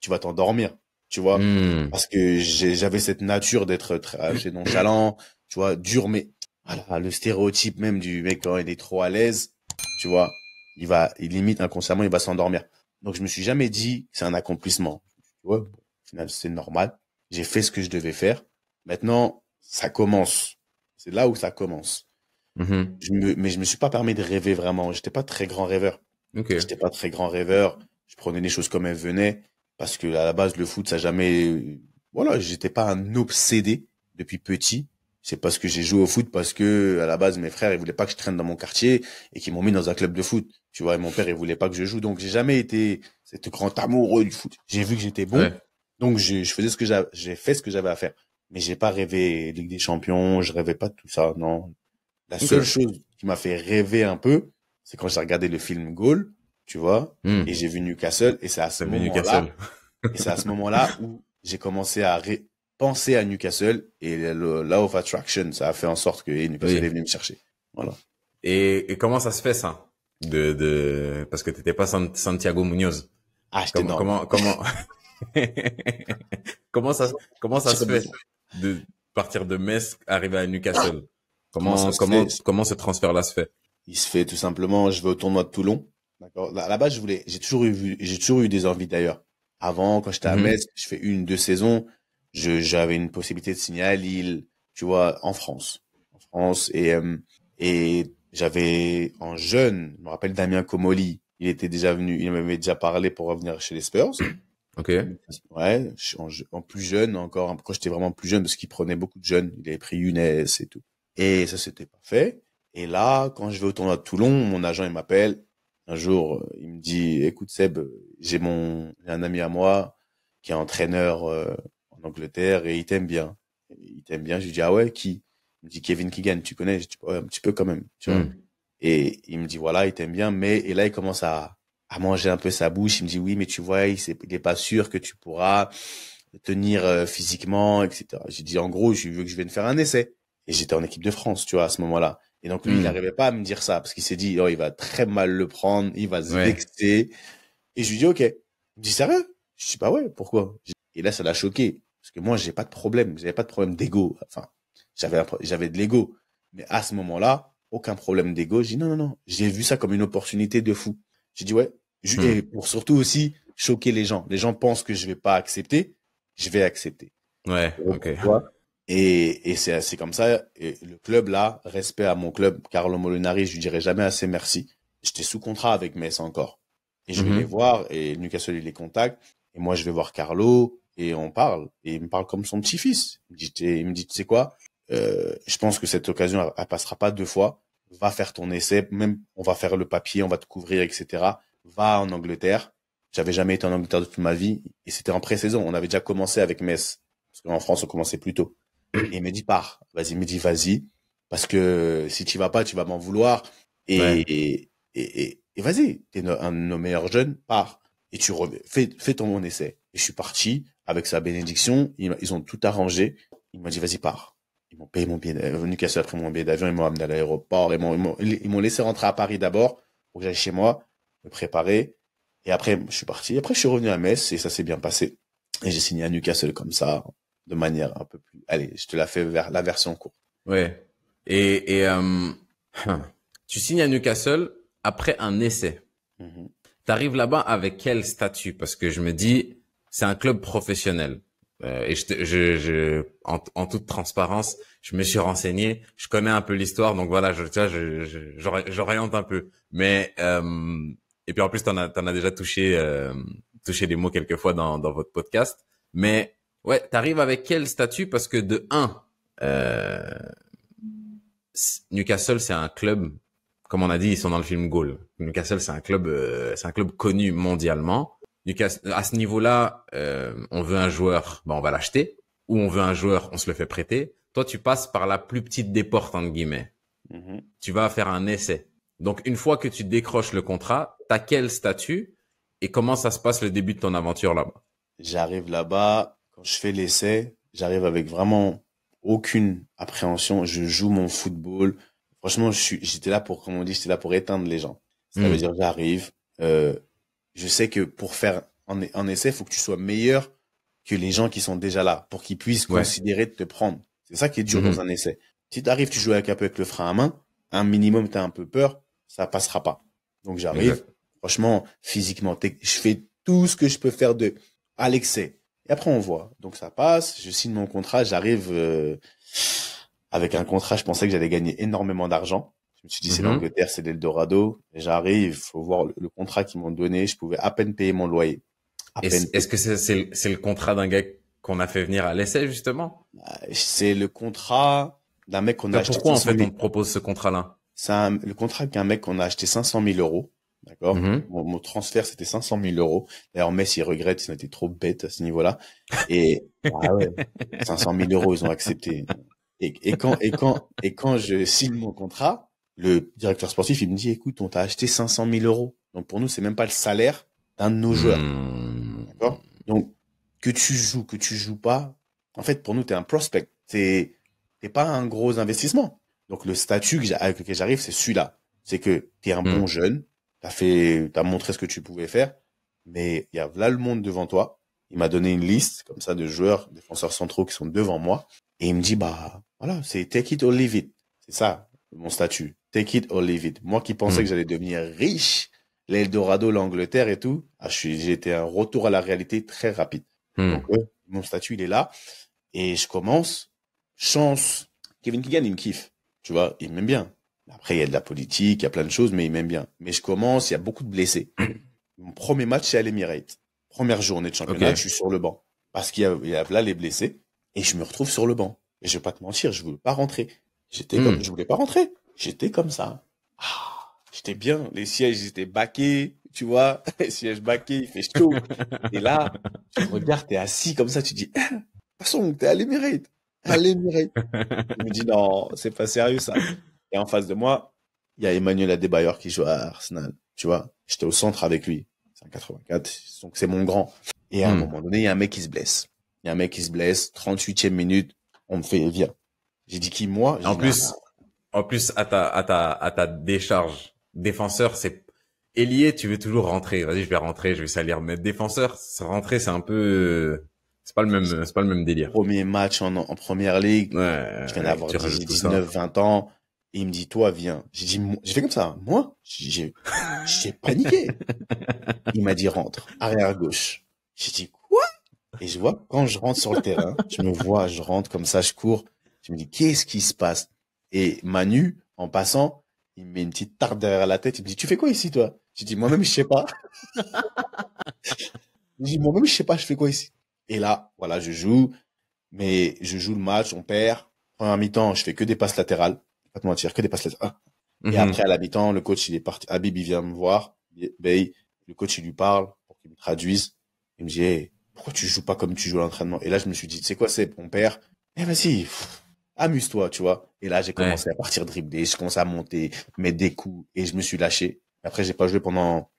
tu vas t'endormir. Tu vois? Hmm. Parce que j'avais cette nature d'être très nonchalant, tu vois, dur, mais voilà, le stéréotype même du mec quand il est trop à l'aise, tu vois, il va, il limite inconsciemment, il va s'endormir. Donc je me suis jamais dit c'est un accomplissement. Tu vois, au final c'est normal. J'ai fait ce que je devais faire. Maintenant, ça commence. C'est là où ça commence. Mm-hmm. Je me, mais je me suis pas permis de rêver vraiment. J'étais pas très grand rêveur. Okay. J'étais pas très grand rêveur. Je prenais les choses comme elles venaient parce que à la base le foot ça jamais. Voilà, j'étais pas un obsédé depuis petit. C'est parce que j'ai joué au foot parce que à la base mes frères ils voulaient pas que je traîne dans mon quartier et qu'ils m'ont mis dans un club de foot. Tu vois, et mon père il voulait pas que je joue donc j'ai jamais été cet grand amoureux du foot. J'ai vu que j'étais bon. Donc je, je faisais ce que j'avais, j'ai fait ce que j'avais à faire. Mais j'ai pas rêvé Ligue des Champions, je rêvais pas de tout ça, non. La seule chose qui m'a fait rêver un peu, c'est quand j'ai regardé le film Goal, tu vois, hmm. et j'ai vu Newcastle, et c'est à ce moment-là, et c'est à ce moment-là où j'ai commencé à penser à Newcastle, et le Law of Attraction, ça a fait en sorte que Newcastle est venu me chercher. Voilà. Et, et comment ça se fait ça? De, de, parce que t'étais pas Santiago Munoz. Ah, comment, comment, comment, comment ça, comment ça se fait de partir de Metz, arriver à Newcastle? Comment, comment, comment, comment ce transfert-là se fait? Il se fait tout simplement, je vais au tournoi de Toulon. D'accord. Là, là-bas, je voulais, j'ai toujours eu, j'ai toujours eu des envies d'ailleurs. Avant, quand j'étais à mhm. Metz, je fais une, deux saisons, j'avais une possibilité de signer à Lille, tu vois, en France. En France. Et, euh, et j'avais, en jeune, je me rappelle Damien Comoli. Il était déjà venu, il m'avait déjà parlé pour revenir chez les Spurs. Ok. Ouais, en, en plus jeune encore, quand j'étais vraiment plus jeune, parce qu'il prenait beaucoup de jeunes. Il avait pris Younes et tout. Et ça, c'était pas fait. Et là, quand je vais au tournoi de Toulon, mon agent, il m'appelle. Un jour, euh, il me dit, écoute Seb, j'ai mon, un ami à moi qui est entraîneur euh, en Angleterre et il t'aime bien. Il t'aime bien. Je lui dis, ah ouais, qui? Il me dit Kevin Keegan, tu connais? Je dis, ouais, un petit peu quand même, tu vois. Hmm. Et il me dit, voilà, il t'aime bien, mais, et là, il commence à, à manger un peu sa bouche. Il me dit, oui, mais tu vois, il, est, pas sûr que tu pourras tenir euh, physiquement, etc. J'ai dit, en gros, je veux que je vienne faire un essai. Et j'étais en équipe de France, tu vois, à ce moment-là. Et donc lui, il hmm. n'arrivait pas à me dire ça parce qu'il s'est dit, oh, il va très mal le prendre, il va se vexer. Et je lui dis, ok. Il me dit, sérieux? Je dis, pas ouais, pourquoi? Et là, ça l'a choqué. Parce que moi, j'ai pas de problème. J'avais pas de problème d'ego. Enfin, j'avais, j'avais de l'ego. Mais à ce moment-là, aucun problème d'ego. J'ai dit, non, non, non. J'ai vu ça comme une opportunité de fou. J'ai dit, ouais. Je, hmm. Et pour surtout aussi choquer les gens. Les gens pensent que je vais pas accepter. Je vais accepter. Ouais, ok. Et, et c'est, c'est comme ça. Et le club là, respect à mon club, Carlo Molinari, je lui dirai jamais assez merci. J'étais sous contrat avec Metz encore. Et je vais mhm. les voir et Newcastle il les contacte. Et moi je vais voir Carlo et on parle. Et il me parle comme son petit-fils. Il me dit, il me dit, tu sais quoi euh, Je pense que cette occasion elle, passera pas deux fois. Va faire ton essai. Même on va faire le papier, on va te couvrir, etc. Va en Angleterre. J'avais jamais été en Angleterre de toute ma vie et c'était en pré-saison. On avait déjà commencé avec Metz parce qu'en France on commençait plus tôt. Et il me dit, pars. Vas-y, il me dit, vas-y. Parce que si tu vas pas, tu vas m'en vouloir. Et, et, et, et, vas-y, t'es un de nos meilleurs jeunes, pars. Et tu fais, fais ton bon essai. Et je suis parti avec sa bénédiction. Ils, ont tout arrangé. Il m'a dit, vas-y, pars. Ils m'ont payé mon billet d'avion. Newcastle après mon billet d'avion. Ils m'ont amené à l'aéroport. Ils m'ont, ils m'ont laissé rentrer à Paris d'abord pour que j'aille chez moi, me préparer. Et après, je suis parti. Après, je suis revenu à Metz et ça s'est bien passé. Et j'ai signé à Newcastle comme ça, de manière un peu plus. Allez, je te la fais vers la version courte. Ouais. Et, et euh, tu signes à Newcastle après un essai. Mm Tu arrives là-bas avec quel statut Parce que je me dis, c'est un club professionnel. Euh, et je, je, je en, en, toute transparence, je me suis renseigné, je connais un peu l'histoire, donc voilà, je, vois, j'oriente un peu. Mais euh, et puis en plus, t'en as, en as déjà touché, euh, touché des mots quelquefois dans, dans votre podcast. Mais Ouais, t'arrives avec quel statut? Parce que de un, euh, Newcastle c'est un club, comme on a dit, ils sont dans le film Goal. Newcastle c'est un club, euh, c'est un club connu mondialement. Newcastle, à ce niveau-là, euh, on veut un joueur, ben on va l'acheter. Ou on veut un joueur, on se le fait prêter. Toi, tu passes par la plus petite des portes entre guillemets. Mm-hmm. Tu vas faire un essai. Donc une fois que tu décroches le contrat, t'as quel statut et comment ça se passe le début de ton aventure là-bas? J'arrive là-bas, quand je fais l'essai, j'arrive avec vraiment aucune appréhension. Je joue mon football. Franchement, j'étais là pour, comme on dit, j'étais là pour éteindre les gens. Ça veut hmm. dire, j'arrive. Euh, je sais que pour faire un, un essai, il faut que tu sois meilleur que les gens qui sont déjà là, pour qu'ils puissent considérer de te prendre. C'est ça qui est dur dans un essai. Si tu arrives, tu joues avec un peu avec le frein à main, un minimum, tu as un peu peur, ça passera pas. Donc j'arrive. Franchement, physiquement, je fais tout ce que je peux faire de à l'excès. Et après, on voit. Donc ça passe, je signe mon contrat, j'arrive euh, avec un contrat, je pensais que j'allais gagner énormément d'argent. Je me suis dit, c'est mhm. l'Angleterre, c'est l'Eldorado. J'arrive, faut voir le, contrat qu'ils m'ont donné, je pouvais à peine payer mon loyer. Est-ce que c'est le contrat d'un gars qu'on a fait venir à l'essai, justement? Bah, C'est le contrat d'un mec qu'on a acheté. Pourquoi en fait on te propose ce contrat-là? C'est le contrat qu'un mec qu'on a acheté 500 000 euros. D'accord? Mhm. mon, transfert, c'était 500 000 euros. D'ailleurs, Messi regrette, ils ont été trop bêtes à ce niveau-là. Et ah ouais, 500 000 euros, ils ont accepté. Et, et, quand et quand et quand je signe mon contrat, le directeur sportif, il me dit, écoute, on t'a acheté 500 000 euros. Donc pour nous, c'est même pas le salaire d'un de nos joueurs. Hmm. D'accord? Donc que tu joues, que tu joues pas, en fait, pour nous, t'es un prospect. C'est t'es pas un gros investissement. Donc le statut avec lequel j'arrive, c'est celui-là. c'est que tu es un Mm. bon jeune, t'as fait, t'as montré ce que tu pouvais faire, mais il y a là le monde devant toi. Il m'a donné une liste comme ça de joueurs, défenseurs centraux qui sont devant moi, et il me dit bah voilà, c'est take it or leave it. C'est ça mon statut, take it or leave it. Moi qui pensais Mm. que j'allais devenir riche, l'Eldorado, l'Angleterre et tout, ah, été un retour à la réalité très rapide. Hmm. Donc, euh, mon statut, il est là. Et je commence. Chance. Kevin Keegan, il me kiffe. Tu vois, il m'aime bien. Après, il y a de la politique, il y a plein de choses, mais il m'aime bien. Mais je commence, il y a beaucoup de blessés. Mon premier match, c'est à l'Emirate. Première journée de championnat, je suis sur le banc. Parce qu'il y y a là les blessés. Et je me retrouve sur le banc. Et je vais pas te mentir, je voulais pas rentrer. J'étais Hmm. comme, je voulais pas rentrer. J'étais comme ça. Ah, j'étais bien. Les sièges, étaient baqués. Tu vois, les sièges baqués, il fait chaud. Et là, tu regardes, t'es assis comme ça, tu dis, de toute façon, t'es à l'Emirate. À l'Emirate. Je me dis, non, c'est pas sérieux, ça. Et en face de moi, il y a Emmanuel Adebayor qui joue à Arsenal. Tu vois, j'étais au centre avec lui. C'est un 84, donc c'est mon grand. Et à un Hmm. moment donné, il y a un mec qui se blesse. Il y a un mec qui se blesse, 38e minute, on me fait, viens. J'ai dit qui, moi? En plus, en plus, à ta, à ta, à ta décharge défenseur, c'est ailier, tu veux toujours rentrer. Vas-y, je vais rentrer, je vais salir. Mais défenseur, rentrer, c'est un peu, c'est pas le même, c'est pas le même délire. premier match en, en première ligue, Ouais. Je viens d'avoir tu rajoutes tout ça. 19, 20 ans. Et il me dit, toi, viens. J'ai dit, j'ai fait comme ça. Moi, j'ai, j'ai paniqué. il m'a dit, rentre. Arrière gauche. J'ai dit, quoi? Et je vois, quand je rentre sur le terrain, je me vois, je rentre comme ça, je cours. Je me dis, qu'est-ce qui se passe? Et Manu, en passant, il me met une petite tarte derrière la tête. Il me dit, tu fais quoi ici, toi? J'ai dit, moi-même, je sais pas. J'ai dit, moi-même, je sais pas, je fais quoi ici? Et là, voilà, je joue, mais je joue le match, on perd. Première mi-temps, je fais que des passes latérales. Pas te mentir, que des passes latérales. Et Mhm. après, à la mi-temps, le coach, il est parti. Habib, il vient me voir. Bey, le coach, il lui parle pour qu'il me traduise. Il me dit, hey, pourquoi tu joues pas comme tu joues à l'entraînement? Et là, je me suis dit, sais quoi, c'est mon père. Eh, vas-y, pff, amuse-toi, tu vois. Et là, j'ai commencé à partir dribbler, je commençais à monter, mettre des coups, et je me suis lâché. Après, j'ai pas joué pendant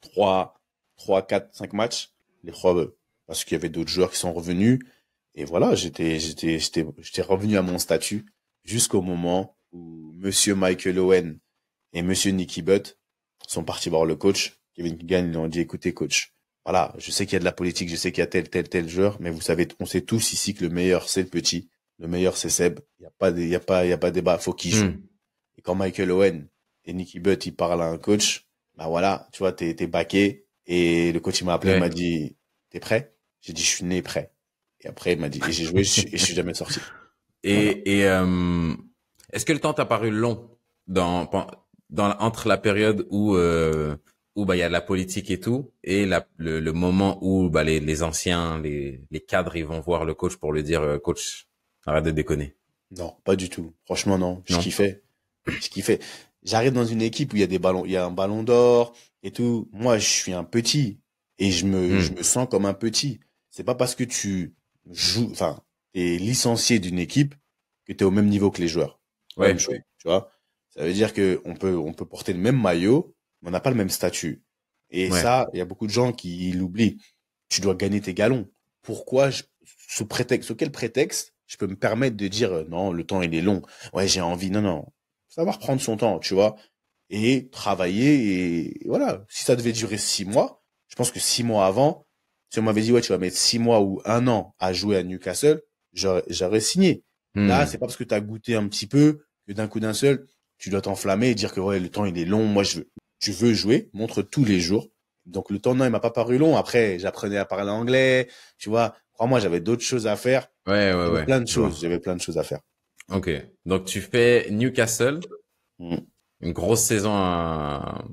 trois, trois, quatre, cinq matchs. Les trois, parce qu'il y avait d'autres joueurs qui sont revenus. Et voilà, j'étais, j'étais, j'étais, j'étais revenu à mon statut jusqu'au moment où Monsieur Michael Owen et Monsieur Nicky Butt sont partis voir le coach. Kevin Keegan, ils lui ont dit, écoutez, coach, voilà, je sais qu'il y a de la politique, je sais qu'il y a tel, tel, tel joueur, mais vous savez, on sait tous ici que le meilleur, c'est le petit. Le meilleur, c'est Seb. Il n'y a pas de, il y a pas, il y a pas débat. Faut qu'il joue. Mhm. Et quand Michael Owen et Nicky Butt, ils parlent à un coach, bah voilà, tu vois, t'es, t'es baqué. Et le coach, il m'a appelé, Ouais. il m'a dit, t'es prêt? J'ai dit, je suis né prêt. Et après, il m'a dit, j'ai joué, je et je suis jamais sorti. Et, et euh, est-ce que le temps t'a paru long dans, dans entre la période où euh, où bah il y a de la politique et tout et la, le, le moment où bah les, les anciens les, les cadres ils vont voir le coach pour lui dire euh, coach arrête de déconner. Non, pas du tout. Franchement, non. Je Non. kiffais. Je kiffais. J'arrive dans une équipe où il y a des ballons, il y a un ballon d'or et tout. Moi, je suis un petit et je me, Hmm. je me sens comme un petit. C'est pas parce que tu joues, enfin, t'es licencié d'une équipe que t'es au même niveau que les joueurs. Ouais. Même tu vois. Ça veut dire que on peut, on peut porter le même maillot, mais on n'a pas le même statut. Et Ouais. ça, il y a beaucoup de gens qui l'oublient. Tu dois gagner tes galons. Pourquoi, je, sous prétexte, sous quel prétexte, je peux me permettre de dire, euh, non, le temps, il est long. Ouais, j'ai envie. Non, non. Savoir prendre son temps, tu vois. Et travailler et voilà. Si ça devait durer six mois, je pense que six mois avant, si on m'avait dit, ouais, tu vas mettre six mois ou un an à jouer à Newcastle, j'aurais, signé. Hmm. Là, c'est pas parce que tu as goûté un petit peu que d'un coup d'un seul, tu dois t'enflammer et dire que ouais, le temps il est long. Moi, je veux, tu veux jouer, montre tous les jours. Donc le temps non, il m'a pas paru long. Après, j'apprenais à parler anglais, tu vois. Crois-moi, j'avais d'autres choses à faire. ouais ouais ouais. plein de choses. J'avais plein de choses à faire. Ok. Donc tu fais Newcastle, Mm. une grosse saison à,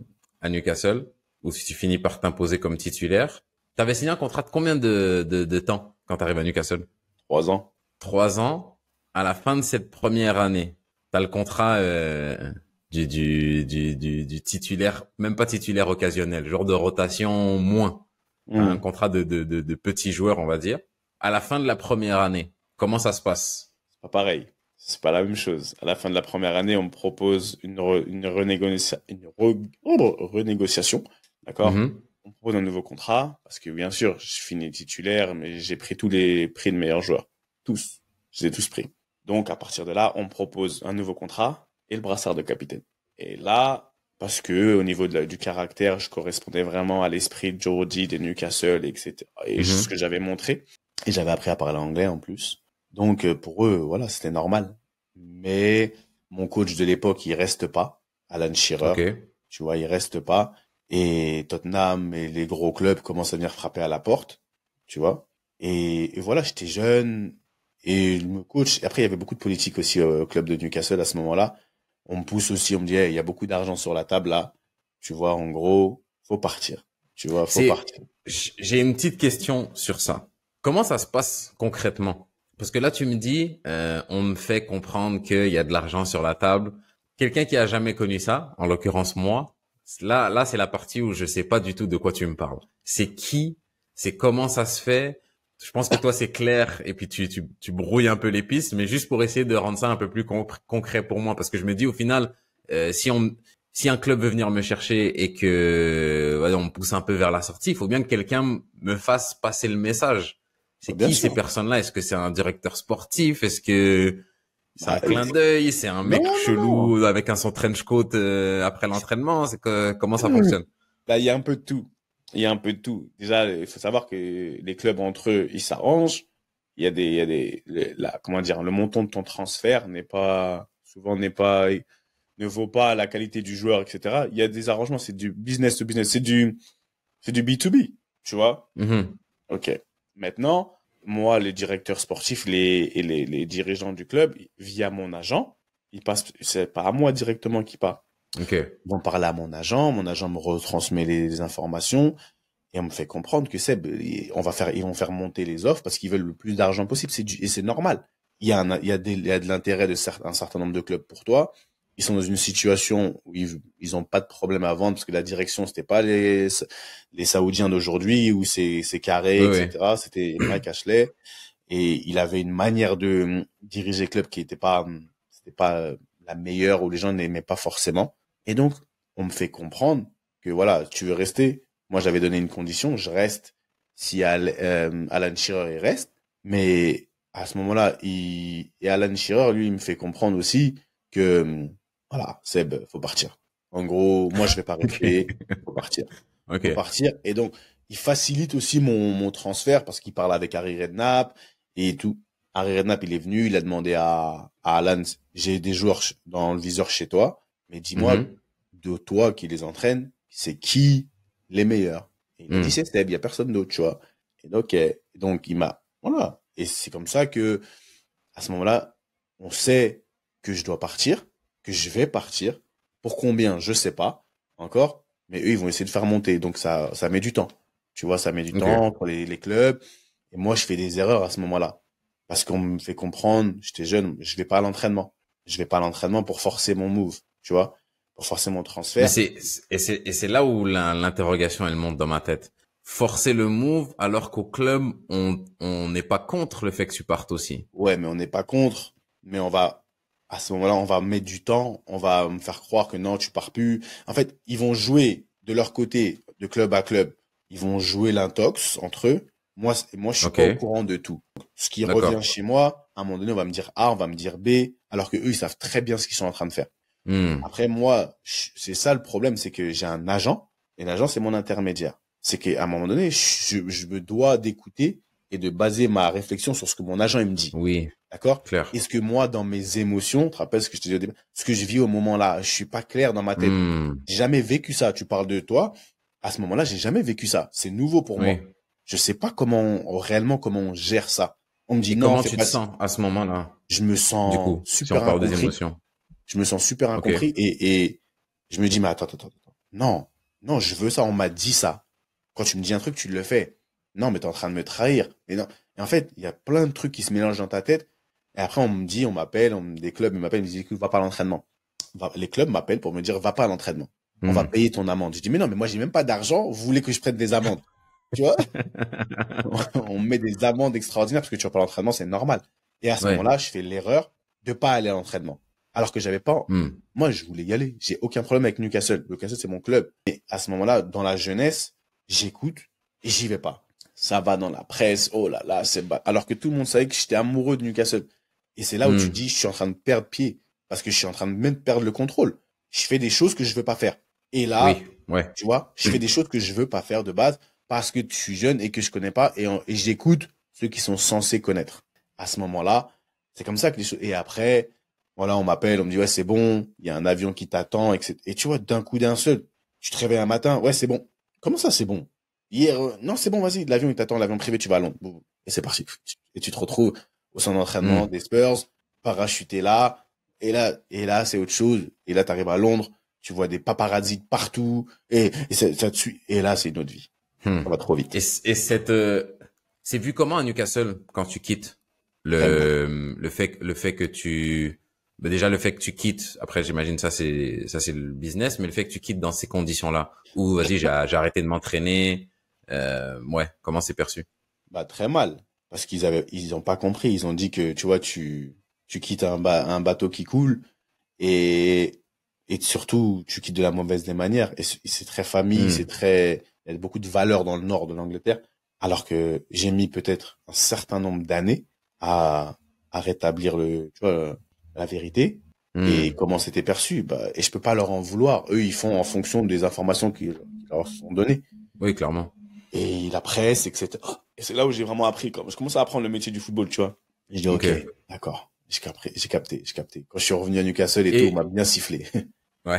à Newcastle, où si tu finis par t'imposer comme titulaire. T'avais signé un contrat de combien de, de, de temps quand t'arrives à Newcastle? Trois ans. Trois ans. À la fin de cette première année, t'as le contrat euh, du, du, du, du, du titulaire, même pas titulaire occasionnel, genre de rotation moins, un Mm. contrat de, de, de, de petit joueur, on va dire. À la fin de la première année, comment ça se passe? C'est pas pareil. C'est pas la même chose. À la fin de la première année, on me propose une, re- une, renégocia- une re- oh, renégociation. D'accord? Mhm. On me propose un nouveau contrat parce que bien sûr, je finis titulaire, mais j'ai pris tous les prix de meilleurs joueurs. Tous. Je les ai tous pris. Donc, à partir de là, on me propose un nouveau contrat et le brassard de capitaine. Et là, parce que au niveau de du caractère, je correspondais vraiment à l'esprit de Georgie, des Newcastle, etc. Et Mhm. ce que j'avais montré. Et j'avais appris à parler anglais en plus. Donc euh, pour eux, voilà, c'était normal. Mais mon coach de l'époque, il reste pas, Alan Shearer. Ok. Tu vois, il reste pas. Et Tottenham et les gros clubs commencent à venir frapper à la porte. Tu vois. Et, et voilà, j'étais jeune. Et le coach, après, il y avait beaucoup de politique aussi au club de Newcastle à ce moment-là. On me pousse aussi, on me dit, Hey, il y a beaucoup d'argent sur la table là. Tu vois, en gros, faut partir. Tu vois, faut partir. J'ai une petite question sur ça. Comment ça se passe concrètement? Parce que là, tu me dis, euh, on me fait comprendre qu'il y a de l'argent sur la table. Quelqu'un qui a jamais connu ça, en l'occurrence moi, là, là, c'est la partie où je sais pas du tout de quoi tu me parles. C'est qui? C'est comment ça se fait? Je pense que toi, c'est clair et puis tu, tu, tu brouilles un peu les pistes, mais juste pour essayer de rendre ça un peu plus con- concret pour moi, parce que je me dis au final, euh, si on si un club veut venir me chercher et que on pousse un peu vers la sortie, il faut bien que quelqu'un me fasse passer le message. C'est qui sûr. ces personnes-là? Est-ce que c'est un directeur sportif? Est-ce que c'est un Bah, clin d'œil? C'est un mec non, non, chelou avec un son trench coat euh, après l'entraînement? C'est que comment ça Hmm. fonctionne? Bah, il y a un peu de tout. Il y a un peu de tout. Déjà, il faut savoir que les clubs entre eux, ils s'arrangent. Il y a des, il y a des, le- la, comment dire, le montant de ton transfert n'est pas, souvent n'est pas, ne vaut pas la qualité du joueur, etc. Il y a des arrangements, c'est du business to business, c'est du, c'est du B2B, tu vois? Mhm. Ok. Maintenant, moi, les directeurs sportifs les, et les, les dirigeants du club, via mon agent, ils passent, c'est pas à moi directement qui part. Ok. Ils vont parler à mon agent, mon agent me retransmet les informations et on me fait comprendre que Seb, on va faire, ils vont faire monter les offres parce qu'ils veulent le plus d'argent possible. C'est du- et c'est normal. Il y a un, il y a des, il y a de l'intérêt de cer- un certain nombre de clubs pour toi. Ils sont dans une situation où ils, ils ont pas de problème à vendre parce que la direction c'était pas les, les Saoudiens d'aujourd'hui où c'est, c'est carré, Oui, etc. C'était Mike Ashley et il avait une manière de diriger le club qui était pas, c'était pas la meilleure où les gens n'aimaient pas forcément. Et donc, on me fait comprendre que voilà, tu veux rester. Moi, j'avais donné une condition, je reste si Al- euh, Alan Shearer il reste. Mais à ce moment-là, il, et Alan Shearer, lui, il me fait comprendre aussi que voilà, Seb, faut partir. En gros, moi, je vais pas rester, faut partir Ok. pour partir. Et donc, il facilite aussi mon, mon transfert parce qu'il parle avec Harry Redknapp et tout. Harry Redknapp, il est venu, il a demandé à, à Alan, j'ai des joueurs dans le viseur chez toi, mais dis-moi, Mhm. de toi qui les entraîne, c'est qui les meilleurs? Et il a Mhm. dit, c'est Seb, il y a personne d'autre, tu vois. Et donc. Et donc, il m'a, voilà. Et c'est comme ça que, à ce moment-là, on sait que je dois partir, que je vais partir. Pour combien, je sais pas encore, mais eux, ils vont essayer de faire monter. Donc, ça, ça met du temps. Tu vois, ça met du temps pour les, les clubs. Et moi, je fais des erreurs à ce moment-là. Parce qu'on me fait comprendre, j'étais jeune, je vais pas à l'entraînement. Je vais pas à l'entraînement pour forcer mon move, tu vois, pour forcer mon Mais transfert. c'est et c'est et c'est là où l'interrogation elle monte dans ma tête. Forcer le move alors qu'au club on on n'est pas contre le fait que tu partes aussi. Ouais, mais on n'est pas contre. Mais on va, à ce moment-là, on va mettre du temps. On va me faire croire que non, tu pars plus. En fait, ils vont jouer de leur côté, de club à club. Ils vont jouer l'intox entre eux. Moi, moi, je suis pas au courant de tout. Ce qui revient chez moi, à un moment donné, on va me dire A, on va me dire B, alors que eux, ils savent très bien ce qu'ils sont en train de faire. Hmm. Après, moi, c'est ça le problème, c'est que j'ai un agent, et l'agent, c'est mon intermédiaire. C'est qu'à un moment donné, je, je me dois d'écouter et de baser ma réflexion sur ce que mon agent, il me dit. Oui, D'accord? clair. Est-ce que moi, dans mes émotions, tu te rappelles ce que je te dis au début, ce que je vis au moment là, je suis pas clair dans ma tête. Hmm. J'ai jamais vécu ça. Tu parles de toi. À ce moment-là, j'ai jamais vécu ça. C'est nouveau pour moi. Je sais pas comment, on- réellement, comment on gère ça. On me dit Et non, comment tu pas te sens à ce moment-là? Je me sens Du coup, si super on parle des incompris. émotions. Je me sens super incompris et, et je me dis, mais attends, attends. attends. Non, non, je veux ça. On m'a dit ça. Quand tu me dis un truc, tu le fais. Non, mais t'es en train de me trahir. Et non. Et en fait, il y a plein de trucs qui se mélangent dans ta tête. Et après, on me dit, on m'appelle, on des clubs, ils m'appellent, ils me disent, va pas à l'entraînement. Les clubs m'appellent pour me dire, va pas à l'entraînement. On Hmm. va payer ton amende. Je dis, mais non, mais moi, j'ai même pas d'argent. Vous voulez que je prenne des amendes? Tu vois? on me met des amendes extraordinaires parce que tu vas pas à l'entraînement, c'est normal. Et à ce Ouais. moment-là, je fais l'erreur de pas aller à l'entraînement. Alors que j'avais pas, Hmm. moi, je voulais y aller. J'ai aucun problème avec Newcastle. Newcastle, c'est mon club. Et à ce moment-là, dans la jeunesse, j'écoute et j'y vais pas. Ça va dans la presse. Oh là là, c'est ba- alors que tout le monde savait que j'étais amoureux de Newcastle. Et c'est là où Hmm. tu dis, je suis en train de perdre pied parce que je suis en train de même perdre le contrôle. Je fais des choses que je veux pas faire. Et là, Oui, ouais. tu vois, je fais des choses que je veux pas faire de base parce que je suis jeune et que je connais pas et, en- et j'écoute ceux qui sont censés connaître. À ce moment-là, c'est comme ça que les choses. Et après, voilà, on m'appelle, on me dit ouais c'est bon, il y a un avion qui t'attend, etc. Et tu vois, d'un coup d'un seul, tu te réveilles un matin, ouais c'est bon. Comment ça c'est bon? Hier, euh, non c'est bon, vas-y, l'avion il t'attend, l'avion privé, tu vas à Londres. Et c'est parti. Et tu te retrouves au centre d'entraînement des Spurs, parachuté là, et là, et là c'est autre chose. Et là t'arrives à Londres, tu vois des paparazzis partout, et, et ça, ça te suit. Et là c'est une autre vie. Hmm. Ça va trop vite. Et, et cette, euh, c'est vu comment à Newcastle quand tu quittes le, le fait, le fait que tu, bah déjà le fait que tu quittes. Après, j'imagine ça c'est, ça c'est le business, mais le fait que tu quittes dans ces conditions-là, où vas-y, j'ai arrêté de m'entraîner. Euh, ouais, comment c'est perçu? Bah très mal. Parce qu'ils avaient ils ont pas compris, ils ont dit que tu vois tu tu quittes un ba- un bateau qui coule et et surtout tu quittes de la mauvaise des manières. Et c'est très famille, Mm. c'est très il y a beaucoup de valeurs dans le nord de l'Angleterre. Alors que j'ai mis peut-être un certain nombre d'années à à rétablir le tu vois la vérité Hmm. et comment c'était perçu. Bah et je peux pas leur en vouloir, eux ils font en fonction des informations qui qui leur sont données. Oui, clairement. Et la presse, etc. Et c'est là où j'ai vraiment appris. Quand je commence à apprendre le métier du football, tu vois. Et je dis, ok, d'accord. J'ai capté, j'ai capté, j'ai capté. Quand je suis revenu à Newcastle et, Et- tout, on m'a bien sifflé. Ouais.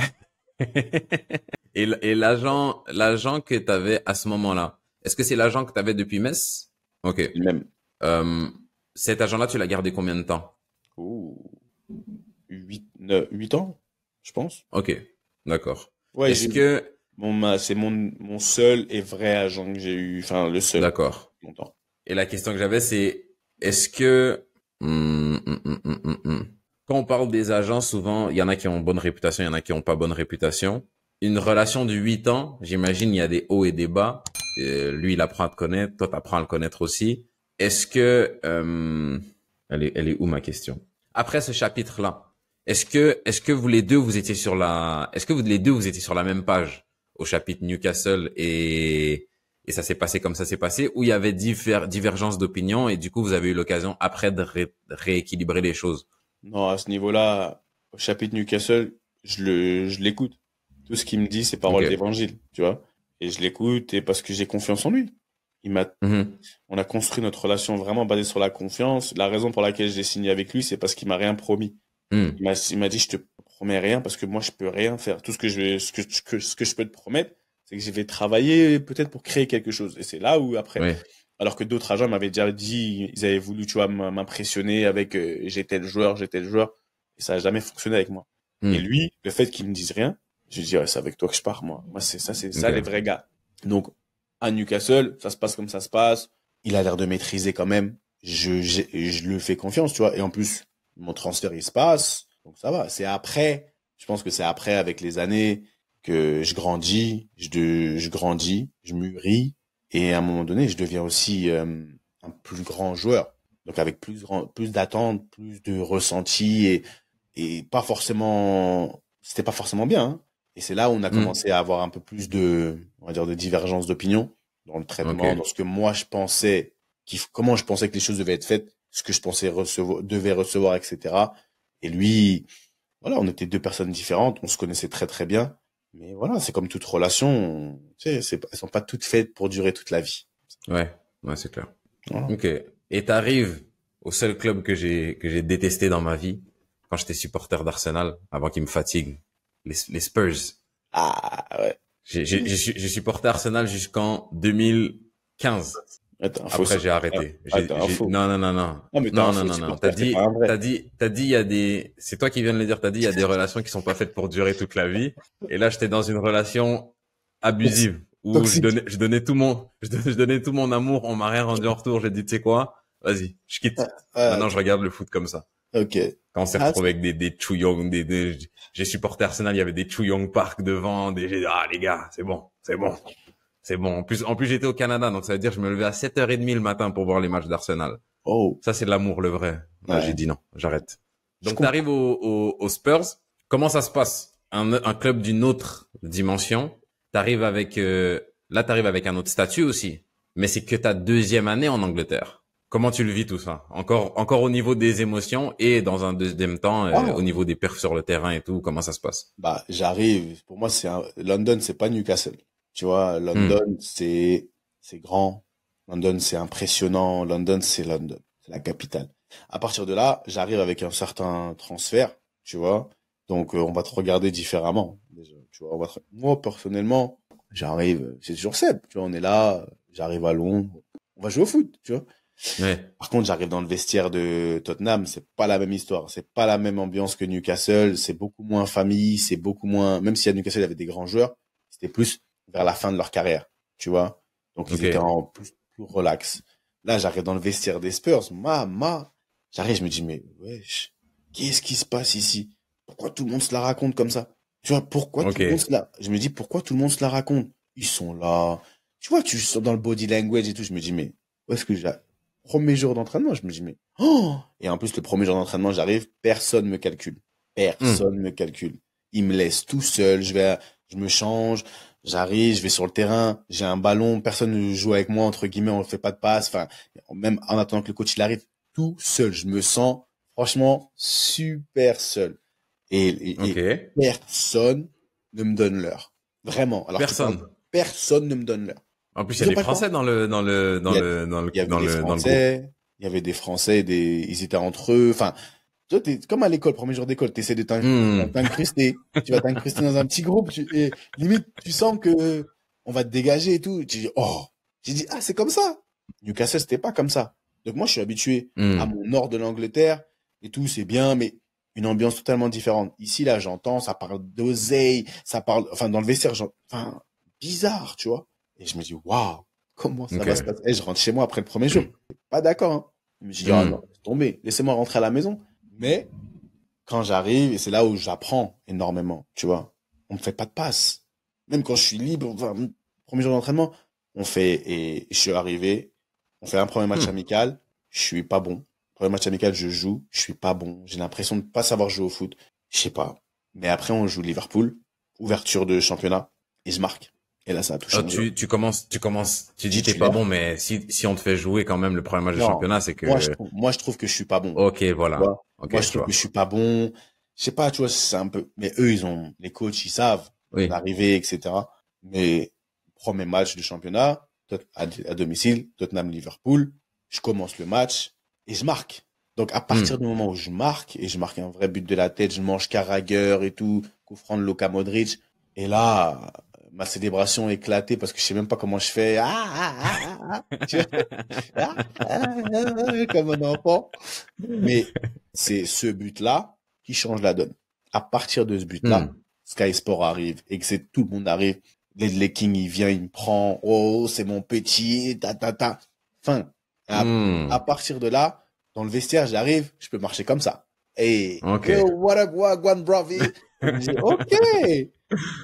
et l'agent, l'agent que t'avais à ce moment-là, est-ce que c'est l'agent que t'avais depuis Metz? Ok. Même. Euh, cet agent-là, tu l'as gardé combien de temps? Ouh. 8, 9, 8 ans, je pense. Ok, d'accord. Ouais, Est-ce que Bon, ma- c'est mon, mon seul et vrai agent que j'ai eu. Enfin, le seul. d'accord Longtemps. Et la question que j'avais, c'est est-ce que hum, hum, hum. quand on parle des agents, souvent il y en a qui ont bonne réputation, il y en a qui ont pas bonne réputation. Une relation de 8 ans, j'imagine il y a des hauts et des bas. Euh, lui, il apprend à te connaître, toi, t'apprends à le connaître aussi. Est-ce que euh, elle est, elle est où ma question? Après ce chapitre-là, est-ce que, est-ce que vous les deux vous étiez sur la, est-ce que vous les deux vous étiez sur la même page? Au chapitre Newcastle et et ça s'est passé comme ça s'est passé, où il y avait diver, divergence d'opinion et du coup vous avez eu l'occasion après de ré- rééquilibrer les choses. Non, à ce niveau-là, au chapitre Newcastle, je le, je l'écoute. Tout ce qu'il me dit, c'est parole Ok. d'évangile, tu vois. Et je l'écoute et parce que j'ai confiance en lui. Il m'a Mhm. on a construit notre relation vraiment basée sur la confiance. La raison pour laquelle j'ai signé avec lui, c'est parce qu'il m'a rien promis. Il m'a, il m'a dit, je te promets rien parce que moi, je peux rien faire. Tout ce que je vais, ce que, ce que, ce que je peux te promettre, c'est que je vais travailler peut-être pour créer quelque chose. Et c'est là où après, Ouais. alors que d'autres agents m'avaient déjà dit, ils avaient voulu, tu vois, m'impressionner avec, euh, j'étais le joueur, j'étais le joueur. Et ça a jamais fonctionné avec moi. Mhm. Et lui, le fait qu'il me dise rien, je dis, ouais, c'est avec toi que je pars, moi. Moi, c'est ça, c'est ça, les vrais gars. Donc, à Newcastle, ça se passe comme ça se passe. Il a l'air de maîtriser quand même. Je, j'ai- je lui fais confiance, tu vois. Et en plus, mon transfert, il se passe. Donc, ça va. C'est après, je pense que c'est après, avec les années, que je grandis, je, de- je grandis, je mûris. Et à un moment donné, je deviens aussi euh, un plus grand joueur. Donc, avec plus, grand, plus d'attentes, plus de ressenti et, et pas forcément, c'était pas forcément bien. hein. Et c'est là où on a Mm. commencé à avoir un peu plus de, on va dire, de divergence d'opinion dans le traitement, dans ce que moi je pensais, qu'il f- comment je pensais que les choses devaient être faites, ce que je pensais recevoir, devait recevoir, etc. Et lui, voilà, on était deux personnes différentes, on se connaissait très très bien. Mais voilà, c'est comme toute relation, on- tu sais, c'est, elles sont pas toutes faites pour durer toute la vie. Ouais, ouais, c'est clair. Voilà. Ok. Et t'arrives au seul club que j'ai que j'ai détesté dans ma vie quand j'étais supporter d'Arsenal avant qu'il me fatigue, les, les Spurs. Ah, ouais. J'ai supporté Arsenal jusqu'en 2015. Attends, Après j'ai arrêté. Ah, faux. non non non non. Non, mais Non non non T'as dit t'as dit t'as dit il y a des c'est toi qui viens de le dire. T'as dit il y a des relations qui sont pas faites pour durer toute la vie. Et là j'étais dans une relation abusive où je donnais je donnais tout mon je donnais, je donnais tout mon amour. On m'a rien rendu en retour. J'ai dit tu sais quoi? Vas-y je quitte. Ah, Maintenant je regarde le foot comme ça. ok. Quand on s'est Ah, retrouvé avec des, des Chuyong, des, des, j'ai supporté Arsenal, il y avait des Chuyong Park devant, des, ah, les gars, c'est bon, c'est bon, c'est bon. En plus, en plus, j'étais au Canada, donc ça veut dire, que je me levais à 7h30 le matin pour voir les matchs d'Arsenal. Oh. Ça, c'est de l'amour, le vrai. Ouais. J'ai dit non, j'arrête. Donc, comprends. t'arrives au, au, aux Spurs. Comment ça se passe? Un, un club d'une autre dimension. T'arrives avec, euh, là, t'arrives avec un autre statut aussi. Mais c'est que ta deuxième année en Angleterre. Comment tu le vis tout ça? Encore, encore au niveau des émotions et dans un deuxième temps euh, Ah. au niveau des perfs sur le terrain et tout. Comment ça se passe? Bah, j'arrive. Pour moi, c'est un... London, c'est pas Newcastle. Tu vois, London, c'est c'est grand. London, c'est impressionnant. London, c'est London, c'est la capitale. À partir de là, j'arrive avec un certain transfert, tu vois. Donc, euh, on va te regarder différemment. Déjà, tu vois, on va te- moi personnellement, j'arrive. C'est toujours Seb. Tu vois, on est là. J'arrive à Londres. On va jouer au foot, tu vois. Ouais. Par contre, j'arrive dans le vestiaire de Tottenham, c'est pas la même histoire, c'est pas la même ambiance que Newcastle, c'est beaucoup moins famille, c'est beaucoup moins, même si à Newcastle il y avait des grands joueurs, c'était plus vers la fin de leur carrière, tu vois. Donc ils étaient en plus, plus relax. Là, j'arrive dans le vestiaire des Spurs, ma, ma, j'arrive, je me dis, mais wesh, qu'est-ce qui se passe ici? Pourquoi tout le monde se la raconte comme ça? Tu vois, pourquoi tout le monde se la, je me dis, pourquoi tout le monde se la raconte? Ils sont là. Tu vois, tu sors dans le body language et tout, je me dis, mais où est-ce que j'ai, premier jour d'entraînement, je me dis, mais, oh! Et en plus, le premier jour d'entraînement, j'arrive, personne me calcule. Personne me calcule. Ils me laissent tout seul, je vais, je me change, j'arrive, je vais sur le terrain, j'ai un ballon, personne ne joue avec moi, entre guillemets, on ne fait pas de passe, enfin, même en attendant que le coach il arrive, tout seul, je me sens, franchement, super seul. Et, et- et Ok. personne ne me donne l'heure. Vraiment. Alors Personne. personne ne me donne l'heure. En plus, il y a des Français dans le dans le dans le dans le dans le il y avait des Français, des, ils étaient entre eux. Enfin, toi, t'es comme à l'école, premier jour d'école, t'essaies de Hmm. t'incruster. tu vas t'incruster dans un petit groupe, tu, et limite, tu sens que on va te dégager et tout. Tu dis, oh, j'ai dit, ah, c'est comme ça. Newcastle, c'était pas comme ça. Donc moi, je suis habitué Hmm. à mon nord de l'Angleterre et tout, c'est bien, mais une ambiance totalement différente. Ici, là, j'entends, ça parle d'oseille, ça parle, enfin, dans le vestiaire, enfin, bizarre, tu vois. Et je me dis, waouh, comment ça va se passer? Et je rentre chez moi après le premier jour. Pas d'accord, hein. Je me suis dit, ah non, laisse tomber, laissez-moi rentrer à la maison. Mais, quand j'arrive, et c'est là où j'apprends énormément, tu vois, on me fait pas de passe. Même quand je suis libre, enfin, premier jour d'entraînement, on fait, et je suis arrivé, on fait un premier match Hmm. amical, je suis pas bon. Premier match amical, je joue, je suis pas bon. J'ai l'impression de pas savoir jouer au foot. Je sais pas. Mais après, on joue Liverpool, ouverture de championnat, et je marque. Et là, ça a tout Ah, changé. tu, tu commences, tu commences, tu dis t'es pas bon, mais si, si on te fait jouer quand même le premier match de Non. championnat, c'est que, Moi, je, trouve- moi, je trouve que je suis pas bon. ok, voilà. Moi, je je trouve vois. que je suis pas bon. Je sais pas, tu vois, c'est un peu, mais eux, ils ont, les coachs, ils savent Oui. l'arrivée, etc. Mais, premier match du championnat, à, à domicile, Tottenham-Liverpool, je commence le match et je marque. Donc, à Hmm. partir du moment où je marque, et je marque un vrai but de la tête, je mange Carragher et tout, coup franc de Luka Modric, et là, ma célébration éclatée parce que je sais même pas comment je fais. Ah, ah, ah, ah, ah. Tu vois? Ah, comme un enfant. Mais c'est ce but-là qui change la donne. À partir de ce but-là, Hmm. Sky Sport arrive et que c'est tout le monde arrive. Ledley King, il vient, il me prend. Oh, c'est mon petit, ta, ta, ta. Fin. À, Hmm. à partir de là, dans le vestiaire, j'arrive, je peux marcher comme ça. Et, Ok. yo, what up, wagwan, bravi? Ok.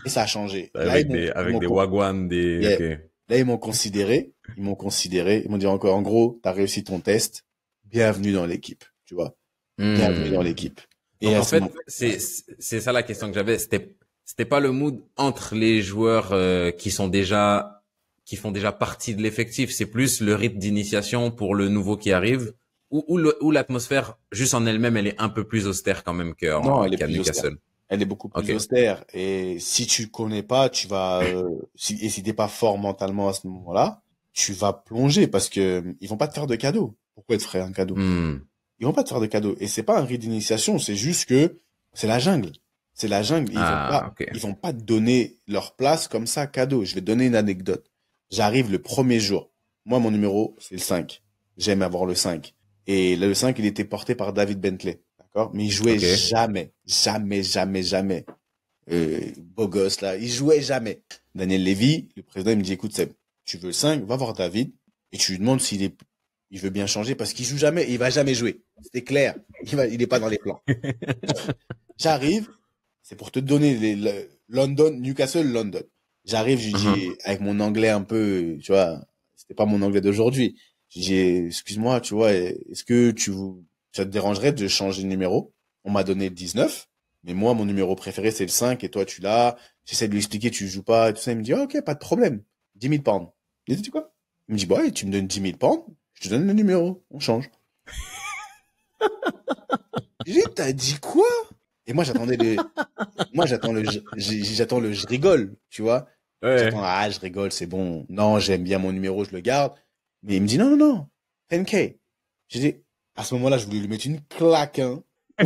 Et ça a changé. Là, Avec des, avec des wagwan, des, Yeah. Là, ils m'ont considéré, ils m'ont considéré, ils m'ont dit encore, en gros, t'as réussi ton test, bienvenue dans l'équipe, tu vois, bienvenue Hmm. dans l'équipe. Donc, à en ce fait, c'est c'est ça la question que j'avais. C'était c'était pas le mood entre les joueurs euh, qui sont déjà qui font déjà partie de l'effectif. C'est plus le rythme d'initiation pour le nouveau qui arrive, ou ou l'atmosphère juste en elle-même, elle est un peu plus austère quand même qu'à Non, elle est qu'à plus Newcastle. Elle est beaucoup plus austère. Et si tu connais pas, tu vas, euh, si, et si t'es pas fort mentalement à ce moment-là, tu vas plonger parce que euh, ils vont pas te faire de cadeau. Pourquoi te feraient un cadeau? Hmm. Ils vont pas te faire de cadeau. Et c'est pas un rite d'initiation, c'est juste que c'est la jungle. C'est la jungle. Ils Ah, vont pas, ils vont pas te donner leur place comme ça cadeau. Je vais te donner une anecdote. J'arrive le premier jour. Moi, mon numéro, c'est le 5. J'aime avoir le 5. Et le 5, il était porté par David Bentley. Mais il jouait jamais. Jamais, jamais, jamais. Euh, beau gosse, là. Il jouait jamais. Daniel Lévy, le président, il me dit, écoute, Seb, tu veux le 5, va voir David et tu lui demandes s'il est, il veut bien changer parce qu'il joue jamais, il va jamais jouer. C'était clair. Il va, il est pas dans les plans. J'arrive, c'est pour te donner les, le- London, Newcastle, London. J'arrive, je dis, avec mon anglais un peu, tu vois, c'était pas mon anglais d'aujourd'hui. Je dis, excuse-moi, tu vois, est-ce que tu, vous- ça te dérangerait de changer de numéro? On m'a donné le 19, mais moi, mon numéro préféré, c'est le 5, et toi, tu l'as. J'essaie de lui expliquer, tu joues pas, et tout ça. Il me dit, Ah, ok, pas de problème. 10 000 pounds. Il dit, tu quoi? Il me dit, bah, ouais, tu me donnes 10 000 pounds, Je te donne le numéro, on change. J'ai t'as dit quoi? Et moi, j'attendais le, moi, j'attends le, j'attends le, je rigole, tu vois. Ouais. ah, je rigole, c'est bon. Non, j'aime bien mon numéro, je le garde. Mais il me dit, non, non, non, 10K. J'ai dit, à ce moment-là, je voulais lui mettre une claque, hein.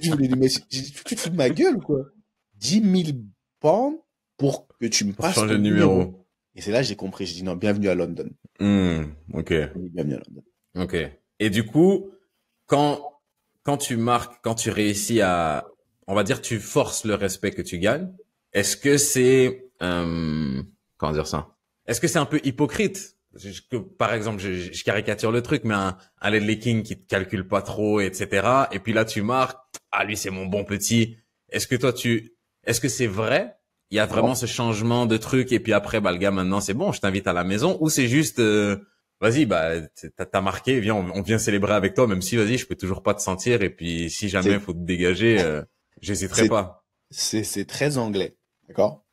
je voulais lui mettre, tu te fous de ma gueule, quoi? 10 000 pounds pour que tu me passes changer le numéro. Et c'est là que j'ai compris. J'ai dit non, bienvenue à London. Hmm, ok. Bienvenue à London. Ok. Et du coup, quand quand tu marques, quand tu réussis à, on va dire, tu forces le respect que tu gagnes. Est-ce que c'est, euh, comment dire ça? Est-ce que c'est un peu hypocrite? Que, par exemple, je, je, caricature le truc, mais un, un Ledley King qui te calcule pas trop, etc. Et puis là, tu marques, ah lui c'est mon bon petit. Est-ce que toi tu, est-ce que c'est vrai? Il y a vraiment ce changement de truc et puis après, bah le gars maintenant c'est bon, je t'invite à la maison ou c'est juste, euh, vas-y, bah t'as marqué, viens, on, vient célébrer avec toi, même si vas-y, je peux toujours pas te sentir et puis si jamais faut te dégager, euh, j'hésiterai pas. C'est c'est très anglais, d'accord?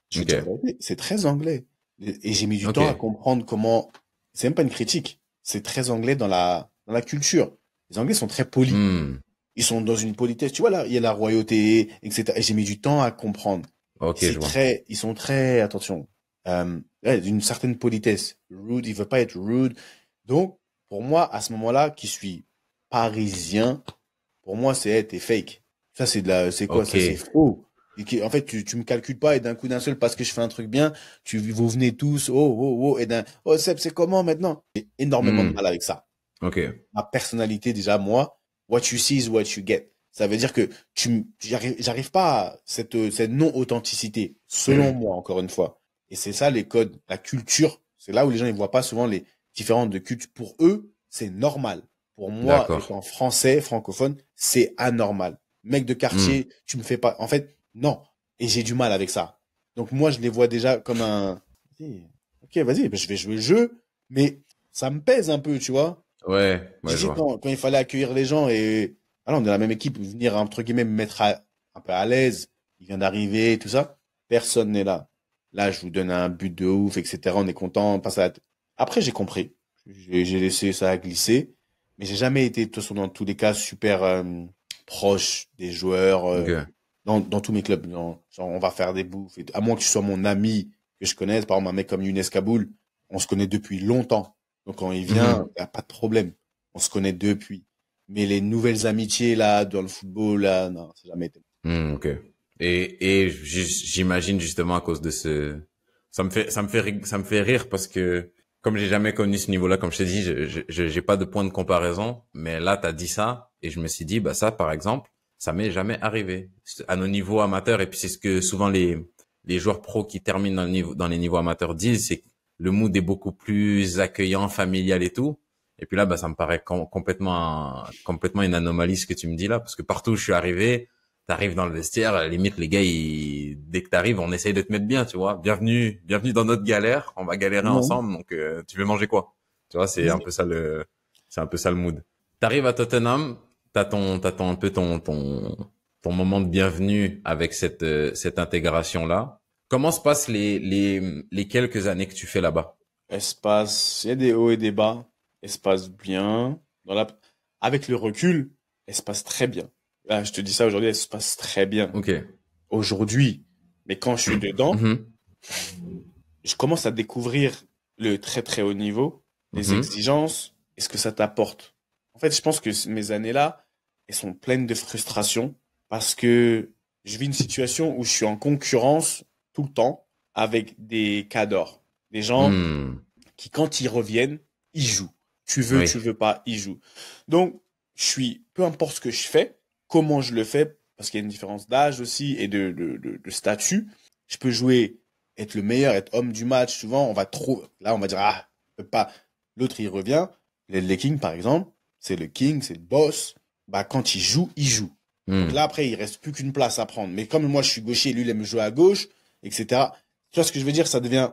C'est très anglais et j'ai mis du temps à comprendre comment c'est même pas une critique. C'est très anglais dans la, dans la culture. Les Anglais sont très polis. Hmm. Ils sont dans une politesse. Tu vois, là, il y a la royauté, etc. Et j'ai mis du temps à comprendre. Ok, je très, ils sont très, attention, euh, d'une certaine politesse. Rude, il veut pas être rude. Donc, pour moi, à ce moment-là, qui suis parisien, pour moi, c'est, t'es fake. Ça, c'est de la, c'est quoi, ça, c'est faux en fait, tu, tu me calcules pas et d'un coup d'un seul, parce que je fais un truc bien, tu, vous venez tous, oh, oh, oh, et d'un, oh, Seb, c'est comment maintenant? J'ai énormément de hmm. mal avec ça. Ok. Ma personnalité, déjà, moi, what you see is what you get. Ça veut dire que tu, j'arrive, j'arrive pas à cette, cette non-authenticité, selon hmm. moi, encore une fois. Et c'est ça, les codes, la culture. C'est là où les gens, ils voient pas souvent les différentes de culture. Pour eux, c'est normal. Pour moi, étant français, francophone, c'est anormal. Mec de quartier, hmm. tu me fais pas, en fait, non. Et j'ai du mal avec ça. Donc moi, je les vois déjà comme un... Ok, vas-y, ben, je vais jouer le jeu, mais ça me pèse un peu, tu vois. Ouais. ouais quand, quand, il fallait accueillir les gens et... Alors, on est dans la même équipe, venir, entre guillemets, me mettre un peu à l'aise, il vient d'arriver, tout ça. Personne n'est là. Là, je vous donne un but de ouf, etc. On est content, on passe à Après, j'ai compris. J'ai laissé ça glisser. Mais j'ai jamais été, de toute façon, dans tous les cas, super euh, proche des joueurs. Euh, dans, dans tous mes clubs. genre, on va faire des bouffes. Et, à moins que tu sois mon ami, que je connaisse, par exemple, un mec comme Younes Kaboul, on se connaît depuis longtemps. Donc quand il vient, il n'y a pas de problème. On se connaît depuis. Mais les nouvelles amitiés, là, dans le football, là, non, ça jamais été. Hmm, ok. Et, et j'imagine justement à cause de ce, ça me fait, ça me fait, ça me fait rire parce que comme j'ai jamais connu ce niveau-là, comme je t'ai dit, je, j'ai pas de point de comparaison. Mais là, tu as dit ça et je me suis dit, bah ça, par exemple, ça m'est jamais arrivé à nos niveaux amateurs. Et puis c'est ce que souvent les les joueurs pros qui terminent dans, le niveau, dans les niveaux amateurs disent, c'est que le mood est beaucoup plus accueillant, familial et tout. Et puis là, bah, ça me paraît complètement complètement une anomalie ce que tu me dis là, parce que partout où je suis arrivé, t'arrives dans le vestiaire, limite les gars, ils, dès que t'arrives, on essaye de te mettre bien, tu vois. Bienvenue, bienvenue dans notre galère. On va galérer ensemble. Donc, euh, tu veux manger quoi? Tu vois, c'est un peu ça le, c'est un peu ça le mood. T'arrives à Tottenham, t'as ton, t'as ton, un peu ton, ton, ton moment de bienvenue avec cette, euh, cette intégration-là. Comment se passent les, les, les quelques années que tu fais là-bas? Espace, il y a des hauts et des bas. Espace bien. Dans la, avec le recul, passe très bien. Là, je te dis ça aujourd'hui, passe très bien. Ok. Aujourd'hui. Mais quand je suis dedans, mm-hmm. je commence à découvrir le très très haut niveau, les mm-hmm. exigences et ce que ça t'apporte. En fait, je pense que mes années-là, elles sont pleines de frustration parce que je vis une situation où je suis en concurrence tout le temps avec des cadors, des gens hmm. qui, quand ils reviennent, ils jouent. Tu veux, tu veux pas, ils jouent. Donc, je suis, peu importe ce que je fais, comment je le fais, parce qu'il y a une différence d'âge aussi et de, de, de, statut. Je peux jouer, être le meilleur, être homme du match. Souvent, on va trop, là, on va dire, ah, pas. L'autre, il revient. Les King, par exemple, c'est le king, c'est le boss. Bah, quand il joue, il joue. Hmm. Donc là, après, il reste plus qu'une place à prendre. Mais comme moi, je suis gaucher, lui, il aime jouer à gauche, etc. Tu vois ce que je veux dire? Ça devient,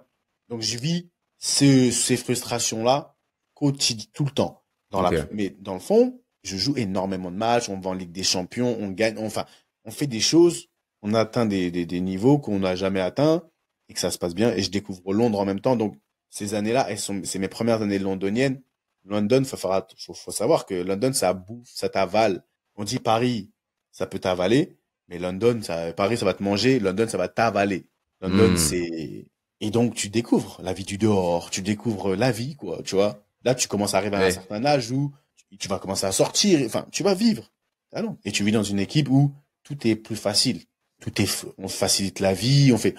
donc je vis ces, ces frustrations-là quotidien, tout le temps. Dans la, mais dans le fond, je joue énormément de matchs, on va en Ligue des Champions, on gagne, enfin, on fait des choses, on atteint des, des, des niveaux qu'on n'a jamais atteints et que ça se passe bien. Et je découvre Londres en même temps. Donc, ces années-là, elles sont, c'est mes premières années londoniennes London, faut, faut, faut savoir que London, ça bouffe, ça t'avale. On dit Paris, ça peut t'avaler, mais London, ça, Paris, ça va te manger. London, ça va t'avaler. London, Hmm. c'est et donc tu découvres la vie du dehors, tu découvres la vie, quoi. Tu vois. Là, tu commences à arriver à un certain âge où tu- tu vas commencer à sortir. Enfin, tu vas vivre. Ah non. Et tu vis dans une équipe où tout est plus facile. Tout est, on facilite la vie, on fait.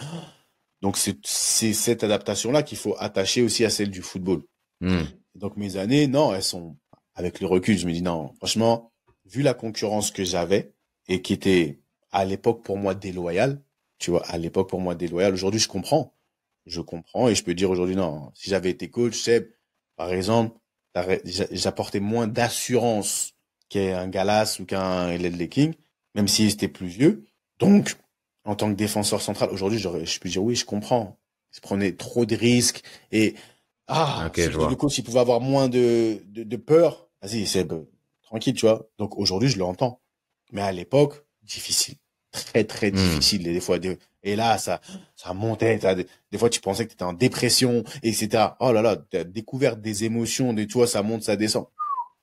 Donc c'est c'est cette adaptation là qu'il faut attacher aussi à celle du football. Donc mes années, non, elles sont avec le recul, je me dis non, franchement, vu la concurrence que j'avais et qui était à l'époque pour moi déloyale, tu vois, à l'époque pour moi déloyale, aujourd'hui je comprends. Je comprends et je peux dire aujourd'hui non, si j'avais été coach, Seb, par exemple, j'apportais moins d'assurance qu'un Galas ou qu'un Ledley King, même s'il était plus vieux. Donc, en tant que défenseur central, aujourd'hui, j'aurais- je peux dire oui, je comprends. Je prenais trop de risques et ah, Ok, si je vois. le coach il pouvait avoir moins de, de, de peur, vas-y, c'est tranquille, tu vois. Donc aujourd'hui, je l'entends. Mais à l'époque, difficile. Très, très Hmm. difficile. Et des fois, des- et là, ça, ça montait. t'as Des, des fois, tu pensais que tu étais en dépression, etc. Oh là là, tu as découvert des émotions, des, tu vois, ça monte, ça descend.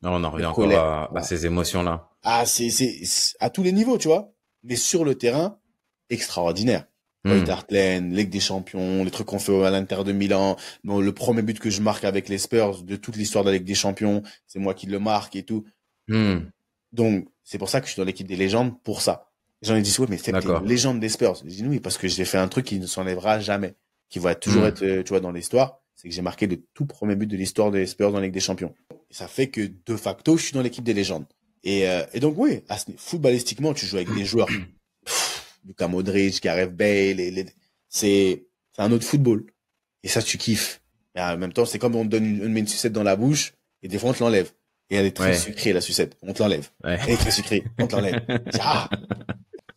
Non, on en revient encore à, à ces émotions-là. Ah, c'est, c'est, c'est à tous les niveaux, tu vois. Mais sur le terrain, extraordinaire. White Hart Lane, Ligue des Champions, les trucs qu'on fait à l'Inter de Milan, bon, le premier but que je marque avec les Spurs de toute l'histoire de la Ligue des Champions, c'est moi qui le marque et tout. Hmm. Donc, c'est pour ça que je suis dans l'équipe des légendes, pour ça. Les gens ils disent, ouais, mais c'est une légende des Spurs. Je dis oui, parce que j'ai fait un truc qui ne s'enlèvera jamais, qui va toujours Mm. être, euh, tu vois, dans l'histoire. C'est que j'ai marqué le tout premier but de l'histoire des Spurs dans la Ligue des Champions. Et ça fait que, de facto, je suis dans l'équipe des légendes. Et, euh, et donc, oui, à ce- footballistiquement, tu joues avec des joueurs. Luka Modric, Gareth Bale, les, les- c'est, un autre football. Et ça, tu kiffes. Mais en même temps, c'est comme on te donne une, une sucette dans la bouche, et des fois, on te l'enlève. Et elle est très Ouais. sucrée, la sucette. On te l'enlève. Ouais. Elle est très sucrée. On te l'enlève. Ah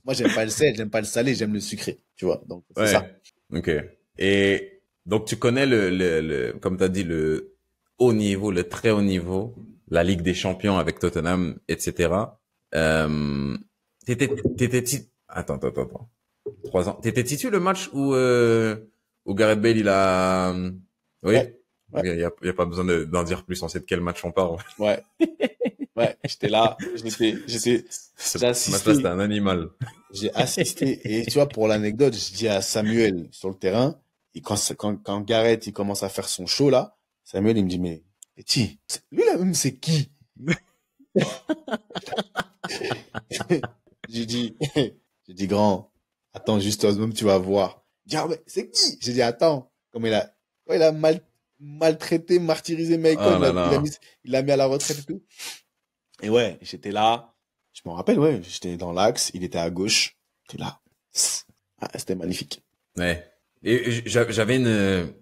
Moi, j'aime pas le sel, j'aime pas le salé, j'aime le sucré. Tu vois, donc c'est Ouais. ça. Ok. Et donc tu connais le, le, le comme tu as dit, le haut niveau, le très haut niveau, la Ligue des Champions avec Tottenham, etc. Euh, t'étais, t'étais, attends, attends, attends. Trois ans. T'étais titu le match où, euh, où Gareth Bale, il a, oui? Ouais. Il y a, a pas besoin de- d'en dire plus, on sait de quel match on parle. Ouais. Ouais, j'étais là, j'étais, j'étais, J'ai assisté. c'était un animal. j'ai assisté. Et tu vois, pour l'anecdote, je dis à Samuel sur le terrain, et quand, quand, quand Gareth, il commence à faire son show là, Samuel, il me dit, mais, Petit, lui là même, c'est qui? j'ai dit, j'ai dit, grand, attends juste moment, tu vas voir. Il dit, ah, mais c'est qui? J'ai dit, attends, comme il a, quand il a mal, maltraité, martyrisé Michael, là il, a, là. il a mis, il l'a mis à la retraite et tout. Et ouais, j'étais là, je me rappelle, ouais, j'étais dans l'axe, il était à gauche, j'étais là. Ah, c'était magnifique. Ouais. Et j'a- j'avais une,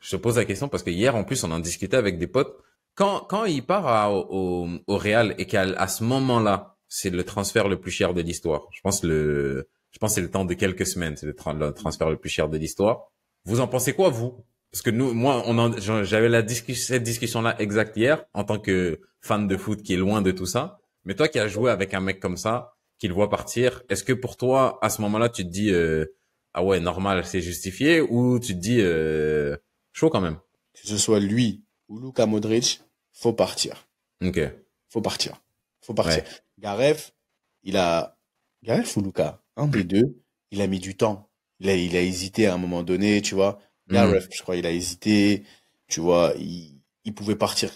je te pose la question parce que hier, en plus, on en discutait avec des potes. Quand, quand il part à- au, au Real et qu'à à ce moment-là, c'est le transfert le plus cher de l'histoire. Je pense le, je pense que c'est le temps de quelques semaines, c'est le, tra- le transfert le plus cher de l'histoire. Vous en pensez quoi, vous? Parce que nous, moi, on j'avais la discussion, cette discussion-là exact hier, en tant que fan de foot qui est loin de tout ça. Mais toi qui as joué avec un mec comme ça, qui le voit partir, est-ce que pour toi, à ce moment-là, tu te dis, euh, ah ouais, normal, c'est justifié, ou tu te dis, euh, chaud quand même? Que ce soit lui ou Luka Modric, faut partir. Ok. Faut partir. Faut partir. Ouais. Gareth, il a, Gareth ou Luka, un des deux, il a mis du temps. Il a, il a hésité à un moment donné, tu vois. Mhm. Gareth, je crois, il a hésité. Tu vois, il, il pouvait partir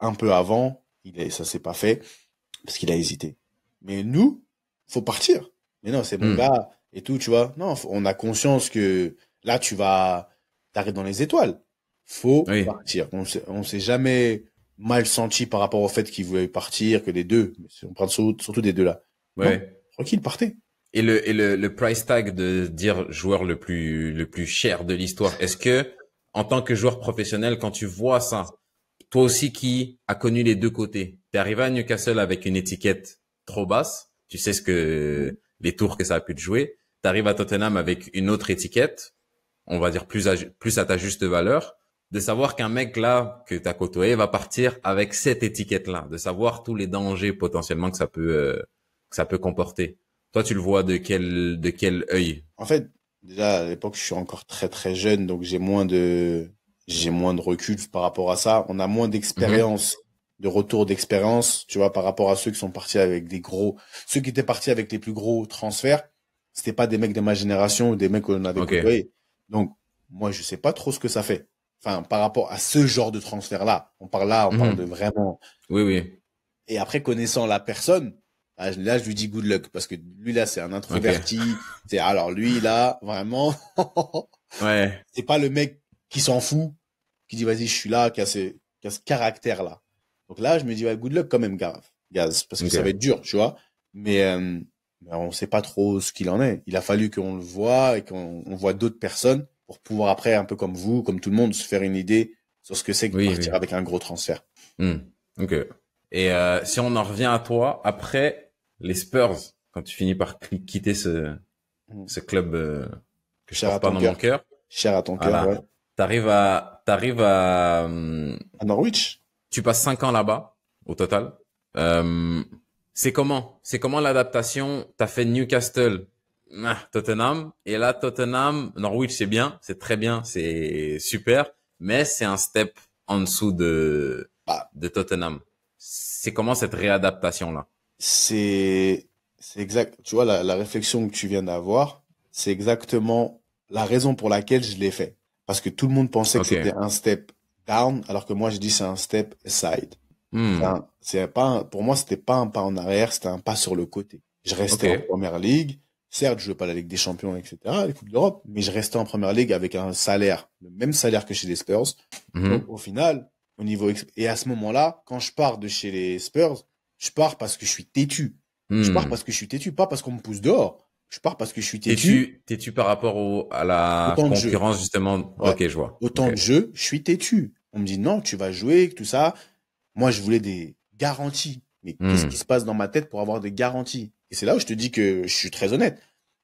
un peu avant. Il a, ça s'est pas fait parce qu'il a hésité. Mais nous, faut partir. Mais non, c'est mon Mhm. gars et tout, tu vois. Non, on a conscience que là, tu vas, t'arrives dans les étoiles. Faut Oui. partir. On s'est, on s'est jamais mal senti par rapport au fait qu'il voulait partir, que les deux. On parle surtout, des deux là. Ouais. Tranquille, partez. Et le, et le, le price tag de dire joueur le plus, le plus cher de l'histoire, est-ce que, en tant que joueur professionnel, quand tu vois ça, toi aussi qui a connu les deux côtés, t'es arrivé à Newcastle avec une étiquette trop basse, tu sais ce que, les tours que ça a pu te jouer, t'arrives à Tottenham avec une autre étiquette, on va dire plus à, plus à ta juste valeur, de savoir qu'un mec là, que t'as côtoyé, va partir avec cette étiquette-là, de savoir tous les dangers potentiellement que ça peut, euh, que ça peut comporter. Toi, tu le vois de quel, de quel œil? En fait, déjà, à l'époque, je suis encore très, très jeune, donc j'ai moins de, j'ai moins de recul par rapport à ça. On a moins d'expérience de retour d'expérience, tu vois, par rapport à ceux qui sont partis avec des gros, ceux qui étaient partis avec les plus gros transferts, c'était pas des mecs de ma génération ou des mecs qu'on avait okay. Donc, moi, je sais pas trop ce que ça fait. Enfin, par rapport à ce genre de transfert-là. On parle là, on parle Mhm. de vraiment. Oui, oui. Et après, connaissant la personne, ah, là, je lui dis good luck parce que lui, là, c'est un introverti. C'est, alors lui, là, vraiment, Ouais. c'est pas le mec qui s'en fout, qui dit vas-y, je suis là, qui a ce, qui a ce caractère-là. Donc là, je me dis, ouais, good luck quand même, Gaz, Gaz parce que ça va être dur, tu vois. Mais, euh, on sait pas trop ce qu'il en est. Il a fallu qu'on le voit et qu'on on voit d'autres personnes pour pouvoir après, un peu comme vous, comme tout le monde, se faire une idée sur ce que c'est que de Oui, partir oui. avec un gros transfert. Hmm. Ok. Et euh, si on en revient à toi, après les Spurs, quand tu finis par qui- quitter ce, Hmm. ce club euh, que je Cher à porte pas ton dans cœur. mon cœur, Cher à ton cœur, Voilà. ouais. t'arrives à, t'arrives à, hum, À Norwich? tu passes cinq ans là-bas au total. Euh, c'est comment? C'est comment l'adaptation? T'as fait Newcastle, Tottenham, et là Tottenham, Norwich c'est bien, c'est très bien, c'est super, mais c'est un step en dessous de Bah. de Tottenham. C'est comment cette réadaptation là c'est c'est exact tu vois la, la réflexion que tu viens d'avoir c'est exactement la raison pour laquelle je l'ai fait. Parce que tout le monde pensait que c'était un step down alors que moi je dis c'est un step aside Hmm. C'est pas un- pour moi c'était pas un pas en arrière c'était un pas sur le côté. Je restais en première ligue certes je jouais pas la Ligue des Champions etc les coupes d'Europe mais je restais en première ligue avec un salaire le même salaire que chez les Spurs Mhm. donc, au final, au niveau et à ce moment-là, quand je pars de chez les Spurs, je pars parce que je suis têtu. Je Hmm. pars parce que je suis têtu, pas parce qu'on me pousse dehors. Je pars parce que je suis têtu. T'es-tu par rapport au, à la concurrence justement Ouais. Ok, je vois. Autant de jeu, je suis têtu. On me dit non, tu vas jouer, tout ça. Moi, je voulais des garanties. Mais Hmm. qu'est-ce qui se passe dans ma tête pour avoir des garanties? Et c'est là où je te dis que je suis très honnête.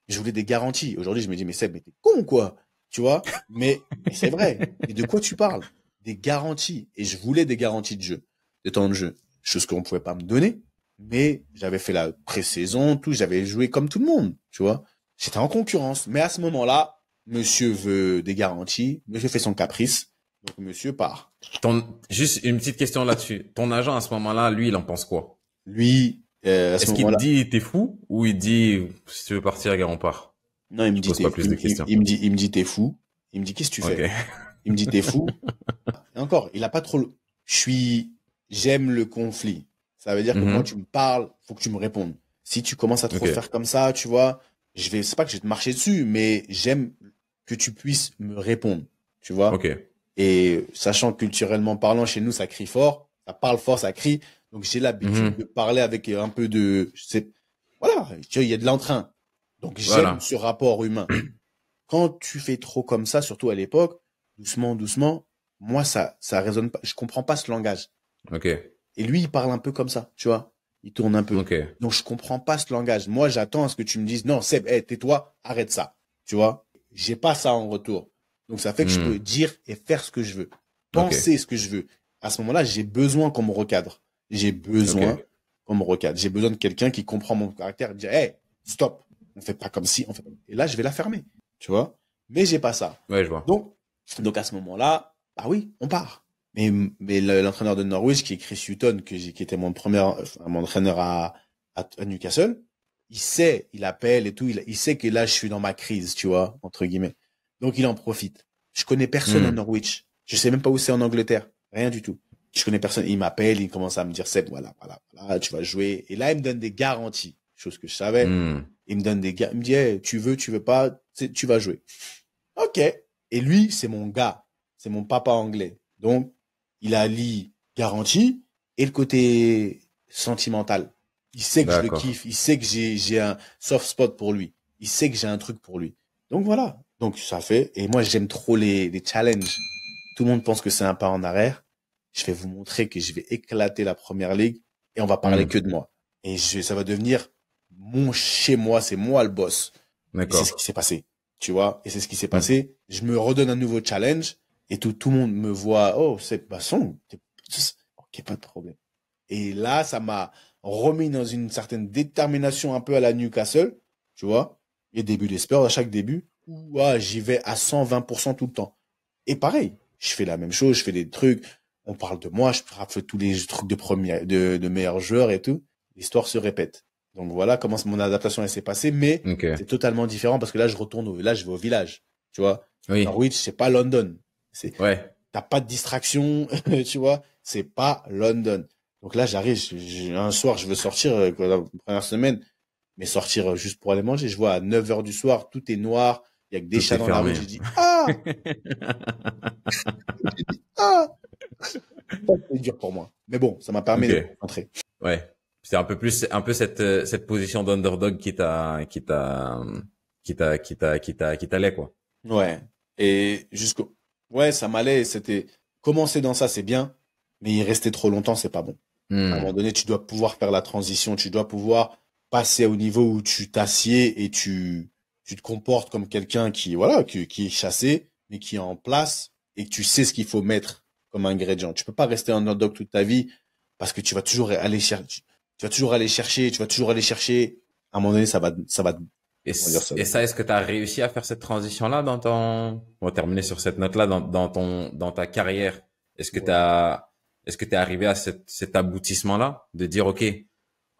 Je voulais des garanties. Aujourd'hui, je me dis mais Seb, mais t'es con quoi? Tu vois? Mais, mais c'est vrai. Et de quoi tu parles? Des garanties. Et je voulais des garanties de jeu, de temps de jeu, chose qu'on pouvait pas me donner. Mais j'avais fait la pré-saison, tout. J'avais joué comme tout le monde, tu vois. J'étais en concurrence. Mais à ce moment-là, Monsieur veut des garanties. Monsieur fait son caprice. Donc monsieur part. Ton, juste une petite question là-dessus. Ton agent à ce moment-là, lui, il en pense quoi? Lui, Est-ce qu'il te dit t'es fou ou il dit si tu veux partir, gars, on part? Non, il me dit, pose t'es- pas plus il, de il- questions. il me dit, il me dit, t'es fou. Il me dit, qu'est-ce que tu fais? Il me dit, t'es fou. Et encore, il a pas trop. le- Je suis, j'aime le conflit. Ça veut dire que Mhm. quand tu me parles, faut que tu me répondes. Si tu commences à trop faire comme ça, tu vois, je vais, c'est pas que je vais te marcher dessus, mais j'aime que tu puisses me répondre. Tu vois. Et sachant que culturellement parlant, chez nous, ça crie fort, ça parle fort, ça crie. Donc j'ai l'habitude Mhm. de parler avec un peu de, je sais, voilà, tu vois, il y a de l'entrain. Donc j'aime Voilà. ce rapport humain. Quand tu fais trop comme ça, surtout à l'époque, doucement, doucement, moi ça, ça résonne pas. Je comprends pas ce langage. Ok. Et lui, il parle un peu comme ça, tu vois. Il tourne un peu. Ok. Donc je comprends pas ce langage. Moi, j'attends à ce que tu me dises non, Seb, hey, tais-toi, arrête ça. Tu vois J'ai pas ça en retour. Donc ça fait que je Hmm. peux dire et faire ce que je veux, penser ce que je veux. À ce moment-là, j'ai besoin qu'on me recadre. J'ai besoin Ok. qu'on me recadre. J'ai besoin de quelqu'un qui comprend mon caractère et dire hey, stop, on fait pas comme si, on fait. Et là, je vais la fermer. Tu vois? Mais j'ai pas ça. Ouais, je vois. Donc, donc à ce moment-là, bah oui, on part. Mais, mais le- l'entraîneur de Norwich, qui est Chris Hutton, que j'ai, qui était mon premier, enfin, mon entraîneur à, à, à Newcastle, il sait, il appelle et tout, il, il sait que là, je suis dans ma crise, tu vois, entre guillemets. Donc, il en profite. Je connais personne Hmm. à Norwich. Je sais même pas où c'est en Angleterre. Rien du tout. Je connais personne. Il m'appelle, il commence à me dire, Seb, voilà, voilà, voilà, tu vas jouer. Et là, il me donne des garanties. Chose que je savais. Hmm. Il me donne des gars. Il me dit, Hey, tu veux, tu veux pas, tu vas jouer. Ok. Et lui, c'est mon gars. C'est mon papa anglais. Donc, il a allie garantie et le côté sentimental. Il sait que je le kiffe. Il sait que j'ai, j'ai un soft spot pour lui. Il sait que j'ai un truc pour lui. Donc voilà. Donc ça fait. Et moi, j'aime trop les, les challenges. Tout le monde pense que c'est un pas en arrière. Je vais vous montrer que je vais éclater la première ligue et on va parler Mm. que de moi. Et je, ça va devenir mon chez moi. C'est moi le boss. D'accord. c'est ce qui s'est passé. Tu vois, et c'est ce qui s'est passé. Je me redonne un nouveau challenge et tout, tout le monde me voit. Oh, c'est Basson. Ok, pas de problème. Et là, ça m'a remis dans une certaine détermination un peu à la Newcastle. Tu vois, et début des Spurs à chaque début. Ouah, j'y vais à 120% tout le temps. Et pareil, je fais la même chose, je fais des trucs. On parle de moi, je fais tous les trucs de premier, de, de meilleurs joueurs et tout. L'histoire se répète. Donc voilà comment mon adaptation s'est passée, mais c'est totalement différent parce que là je retourne au, là je vais au village, tu vois. Oui. Norwich c'est pas London. C'est ouais. T'as pas de distraction, tu vois. C'est pas London. Donc là j'arrive, un soir je veux sortir euh, la première semaine, mais sortir euh, juste pour aller manger. Je vois à 9 heures du soir tout est noir, il y a que des chats dans la rue. Je dis ah. ah. C'est dur pour moi. Mais bon, ça m'a permis de rentrer. Ouais. C'est un peu plus, un peu cette, euh, cette position d'underdog qui t'a, qui t'a, qui t'a, qui t'a, qui t'a, qui t'allait, quoi. Ouais. Et jusqu'au, ouais, ça m'allait. C'était, commencer dans ça, c'est bien. Mais y rester trop longtemps, c'est pas bon. À un hmm. moment donné, tu dois pouvoir faire la transition. Tu dois pouvoir passer au niveau où tu t'assieds et tu, tu te comportes comme quelqu'un qui, voilà, qui, qui est chassé, mais qui est en place et que tu sais ce qu'il faut mettre comme ingrédient. Tu peux pas rester underdog toute ta vie parce que tu vas toujours aller chercher, tu vas toujours aller chercher, tu vas toujours aller chercher. À un moment donné, ça va, ça va. Et ça, et ça est-ce que tu as réussi à faire cette transition-là dans ton, on va terminer sur cette note-là dans, dans ton, dans ta carrière? Est-ce que tu as, est-ce que tu es arrivé à cet, cet aboutissement-là? De dire, OK,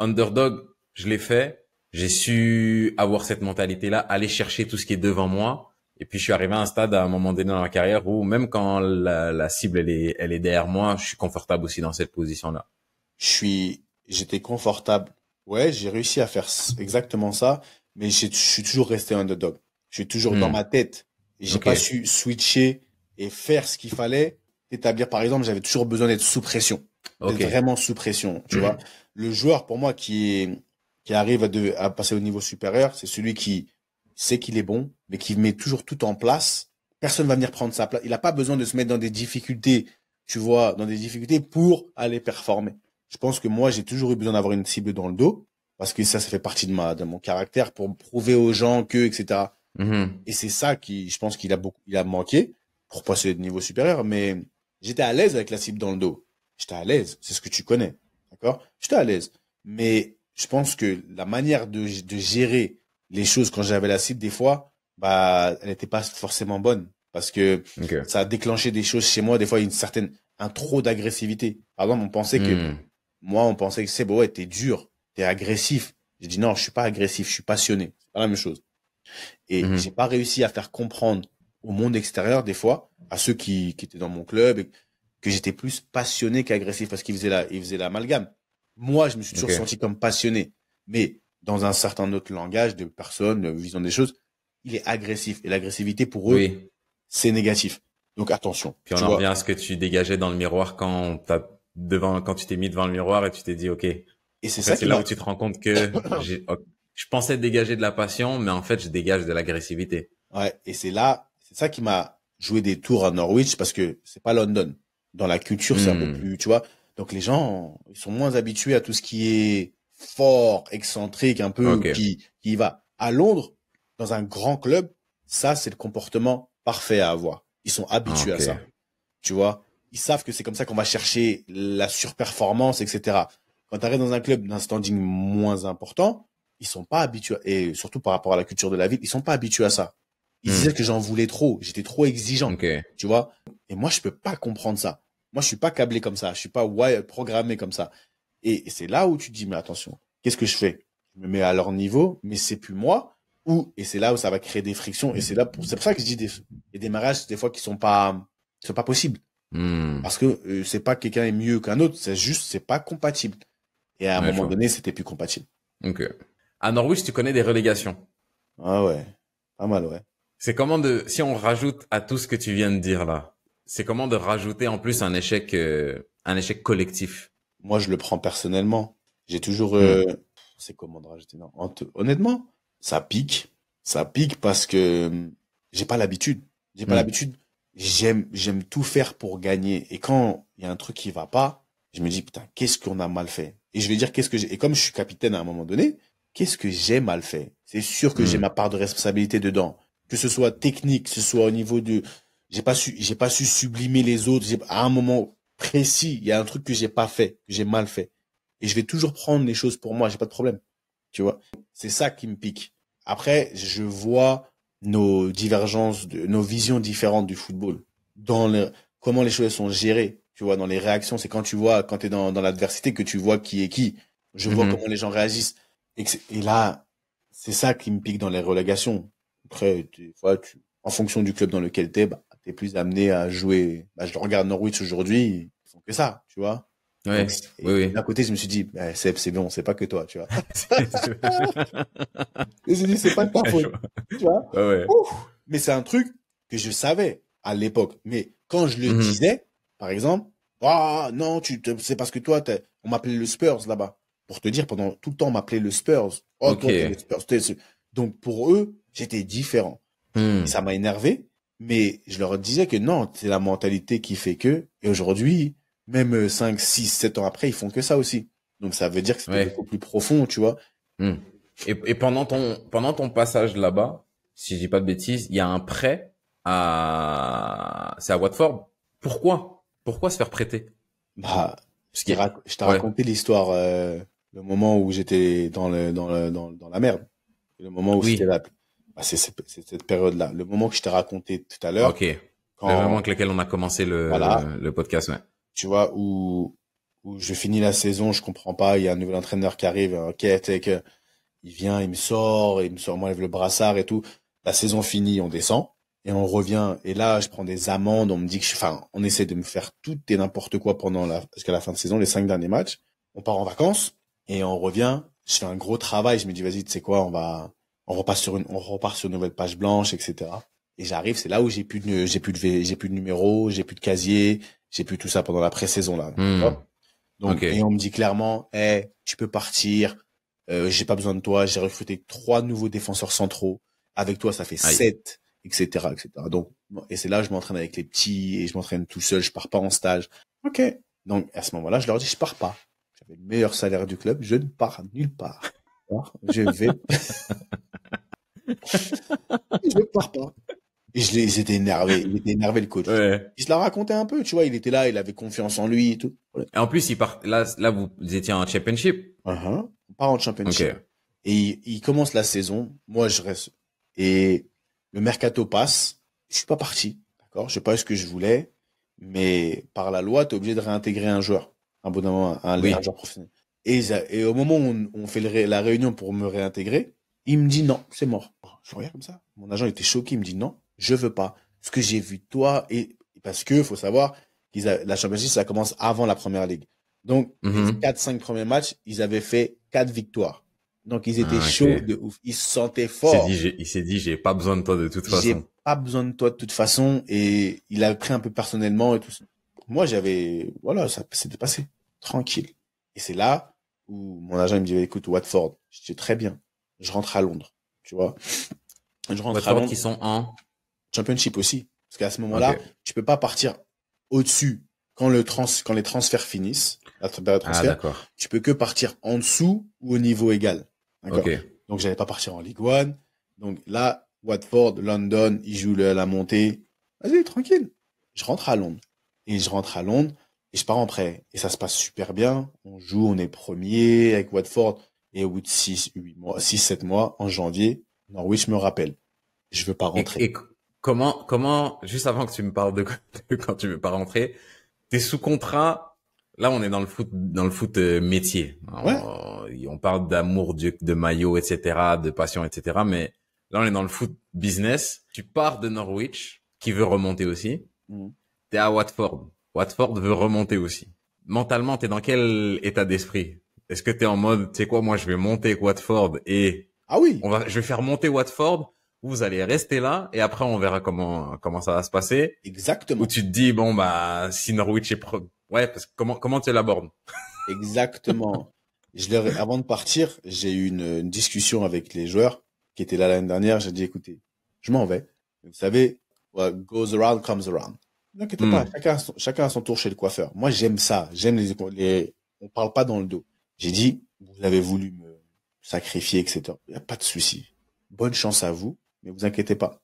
underdog, je l'ai fait, j'ai su avoir cette mentalité-là, aller chercher tout ce qui est devant moi. Et puis je suis arrivé à un stade à un moment donné dans ma carrière où même quand la, la cible elle est, elle est derrière moi, je suis confortable aussi dans cette position-là. Je suis j'étais confortable. Ouais, j'ai réussi à faire exactement ça, mais je suis toujours resté underdog. Je suis toujours dans hmm. ma tête. J'ai pas su switcher et faire ce qu'il fallait. Établir, par exemple, j'avais toujours besoin d'être sous pression. vraiment sous pression, tu hmm. vois. Le joueur, pour moi, qui est, qui arrive à, de, à passer au niveau supérieur, c'est celui qui sait qu'il est bon, mais qui met toujours tout en place. Personne va venir prendre sa place. Il n'a pas besoin de se mettre dans des difficultés, tu vois, dans des difficultés pour aller performer je pense que moi, j'ai toujours eu besoin d'avoir une cible dans le dos parce que ça, ça fait partie de ma, de mon caractère pour prouver aux gens que, etc. Mm-hmm. Et c'est ça qui, je pense qu'il a beaucoup, il a manqué pour passer au niveau supérieur, mais j'étais à l'aise avec la cible dans le dos. J'étais à l'aise. C'est ce que tu connais. D'accord? J'étais à l'aise. Mais je pense que la manière de, de gérer les choses quand j'avais la cible, des fois, bah, elle n'était pas forcément bonne parce que ça a déclenché des choses chez moi, des fois, une certaine, un trop d'agressivité. Par exemple, on pensait que mm. Moi, on pensait que c'est bon, ouais, t'es dur, t'es agressif. J'ai dit non, je suis pas agressif, je suis passionné. C'est pas la même chose. Et mhm. j'ai pas réussi à faire comprendre au monde extérieur des fois, à ceux qui, qui étaient dans mon club, que j'étais plus passionné qu'agressif parce qu'ils faisaient la, ils faisaient l'amalgame. Moi, je me suis toujours senti comme passionné, mais dans un certain autre langage de personnes, de vision des choses, il est agressif. Et l'agressivité pour eux, c'est négatif. Donc attention. Puis on en revient à ce que tu dégageais dans le miroir quand t'as devant quand tu t'es mis devant le miroir et tu t'es dit ok. Et c'est ça. C'est là où tu te rends compte que je pensais dégager de la passion, mais en fait je dégage de l'agressivité. Ouais. Et c'est là, c'est ça qui m'a joué des tours à Norwich parce que c'est pas London. Dans la culture, c'est un peu hmm. plus, tu vois. Donc les gens, ils sont moins habitués à tout ce qui est fort, excentrique, un peu qui qui va. À Londres, dans un grand club, ça c'est le comportement parfait à avoir. Ils sont habitués à ça. Tu vois? Ils savent que c'est comme ça qu'on va chercher la surperformance, etc. Quand tu arrives dans un club d'un standing moins important, ils sont pas habitués, et surtout par rapport à la culture de la ville, ils sont pas habitués à ça. Ils hmm. disaient que j'en voulais trop, j'étais trop exigeant, tu vois? Et moi, je peux pas comprendre ça. Moi, je suis pas câblé comme ça, je suis pas ouais, programmé comme ça. Et, c'est là où tu te dis, mais attention, qu'est-ce que je fais? Je me mets à leur niveau, mais c'est plus moi. Ou et c'est là où ça va créer des frictions. Et c'est là pour, c'est pour ça que je dis des, des démarrages des fois qui sont pas, qui sont pas possibles. Hmm. Parce que euh, c'est pas quelqu'un est mieux qu'un autre, c'est juste c'est pas compatible. Et à un moment donné, c'était plus compatible. Ok. À Norwich, tu connais des relégations? Ah ouais, pas mal ouais. C'est comment de si on rajoute à tout ce que tu viens de dire là, c'est comment de rajouter en plus un échec euh, un échec collectif? Moi, je le prends personnellement. J'ai toujours euh, hmm. c'est comment non. Honnêtement, ça pique, ça pique parce que hum, j'ai pas l'habitude. J'ai pas hmm. l'habitude j'aime j'aime tout faire pour gagner et quand il y a un truc qui va pas je me dis putain qu'est-ce qu'on a mal fait? Et je vais dire qu'est-ce que j'ai et comme je suis capitaine à un moment donné qu'est-ce que j'ai mal fait? C'est sûr que j'ai hmm. ma part de responsabilité dedans que ce soit technique que ce soit au niveau de j'ai pas su j'ai pas su sublimer les autres à un moment précis il y a un truc que j'ai pas fait que j'ai mal fait et je vais toujours prendre les choses pour moi j'ai pas de problème tu vois? C'est ça qui me pique après je vois nos divergences, de, nos visions différentes du football, dans le, comment les choses sont gérées. Tu vois, dans les réactions, c'est quand tu vois, quand tu es dans, dans l'adversité, que tu vois qui est qui. Je vois Mhm. comment les gens réagissent. Et là, c'est ça qui me pique dans les relégations. Après, des fois, tu, en fonction du club dans lequel t'es, bah, t'es plus amené à jouer. Bah, je regarde Norwich aujourd'hui, ils font que ça, tu vois. Ouais. Et oui, oui. D'un côté, je me suis dit, bah, Seb, c'est bon, c'est pas que toi, tu vois. Je me suis dit, c'est pas de ta faute, tu vois. ouais. Mais c'est un truc que je savais à l'époque. Mais quand je le Mhm. disais, par exemple, ah non, tu c'est parce que toi, on m'appelait le Spurs là-bas. Pour te dire, pendant tout le temps, on m'appelait le Spurs. Oh, Ok. toi, t'es le Spurs. Donc pour eux, j'étais différent. Hmm. Et ça m'a énervé. Mais je leur disais que non, c'est la mentalité qui fait que. Et aujourd'hui, même 5, 6, 7 ans après, ils font que ça aussi. Donc ça veut dire que Ouais. beaucoup plus profond, tu vois. Hmm. Et, et pendant ton pendant ton passage là-bas, si je dis pas de bêtises, il y a un prêt à c'est à Watford. Pourquoi? Pourquoi se faire prêter? Bah, Parce Je t'ai rac- Ouais. raconté l'histoire, euh, le moment où j'étais dans le, dans le, dans, dans la merde. Le moment où Oui. là. Bah, c'est c'est- c'est cette période-là. Le moment que je t'ai raconté tout à l'heure. Ok. Le Quand, moment avec lequel on a commencé le Voilà. le podcast. Ouais. tu vois, où, où je finis la saison, je comprends pas, il y a un nouvel entraîneur qui arrive, un caretaker. Il vient, il me sort, il me sort, m'enlève le brassard et tout. La saison finie, on descend. Et on revient. Et là, je prends des amendes. On me dit que je, enfin, on essaie de me faire tout et n'importe quoi pendant la, jusqu'à la fin de saison, les cinq derniers matchs. On part en vacances. Et on revient. Je fais un gros travail. Je me dis, vas-y, tu sais quoi, on va, on repart sur une, on repart sur une nouvelle page blanche, etc. Et j'arrive, c'est là où j'ai plus de, j'ai plus de, j'ai plus de numéro, j'ai plus de casier, j'ai plus tout ça pendant la pré-saison, là. Hmm. Donc, et on me dit clairement, eh, tu peux partir, euh, j'ai pas besoin de toi, j'ai recruté trois nouveaux défenseurs centraux. Avec toi, ça fait Aïe. sept, etc., etc. Donc, et c'est là, que je m'entraîne avec les petits et je m'entraîne tout seul, je pars pas en stage. Ok. Donc, à ce moment-là, je leur dis, je pars pas. J'avais le meilleur salaire du club, je ne pars nulle part. Je vais, je pars pas. Et je les, ils étaient énervés, il était énervé le coach. Ouais. Il se l'a raconté un peu, tu vois, il était là, il avait confiance en lui et tout. Et en plus, il part là là vous étiez en championship. Uh-huh. On part en championship. Ok. Et il, il commence la saison. Moi, je reste. Et le mercato passe. Je suis pas parti. D'accord? Je sais pas ce que je voulais. Mais par la loi, tu es obligé de réintégrer un joueur. Un bon moment, un, Oui. un joueur professionnel. Et, et au moment où on, on fait le la réunion pour me réintégrer, il me dit non, c'est mort. Je regarde comme ça. Mon agent était choqué. Il me dit non, je veux pas. Ce que j'ai vu toi et parce que faut savoir qu'ils a- la championship ça commence avant la première ligue. Donc Mhm. les quatre cinq premiers matchs, ils avaient fait quatre victoires. Donc ils étaient Ah, chauds de ouf. Ils se sentaient forts. j'ai il s'est dit j'ai pas besoin de toi de toute J'ai façon. pas besoin de toi de toute façon et il a pris un peu personnellement et tout. Moi j'avais voilà ça s'était passé tranquille. Et c'est là où mon agent il me dit écoute Watford, je dis très bien. Je rentre à Londres, tu vois. Je rentre à Londres. qui sont en Championship aussi. Parce qu'à ce moment-là, tu peux pas partir au-dessus quand le trans, quand les transferts finissent, la période de Ah transfert, d'accord. tu peux que partir en dessous ou au niveau égal. D'accord. Ok. Donc j'allais pas partir en Ligue 1. Donc là, Watford, London, ils jouent le- la montée. Vas-y, tranquille. Je rentre à Londres. Et je rentre à Londres et je pars en prêt. Et ça se passe super bien. On joue, on est premier avec Watford. Et au bout de 6, 8 mois, 6, 7 mois, en janvier, Norwich me rappelle. Je veux pas rentrer. et comment, comment, juste avant que tu me parles de, de quand tu veux pas rentrer, t'es sous contrat. Là, on est dans le foot, dans le foot euh, métier. Ouais. On, on parle d'amour de, de maillot, etc., de passion, etc. Mais là, on est dans le foot business. Tu pars de Norwich, qui veut remonter aussi. Mhm. T'es à Watford. Watford veut remonter aussi. Mentalement, t'es dans quel état d'esprit? Est-ce que t'es en mode, tu sais quoi, moi, je vais monter Watford et Ah oui. on va, je vais faire monter Watford. Vous allez rester là et après on verra comment comment ça va se passer. Exactement. Ou tu te dis bon bah si Norwich est pro... ouais parce que comment comment tu l'abordes? Exactement. Je leur ai- avant de partir, j'ai eu une, une discussion avec les joueurs qui étaient là l'année dernière. J'ai dit, écoutez, je m'en vais. Vous savez, what goes around comes around. Ne inquiétez Hmm. pas, chacun, a son- chacun a son tour chez le coiffeur. Moi, j'aime ça. J'aime les, les, on parle pas dans le dos. J'ai dit, vous avez voulu me sacrifier, etc. Il n'y a pas de souci. Bonne chance à vous, mais vous inquiétez pas.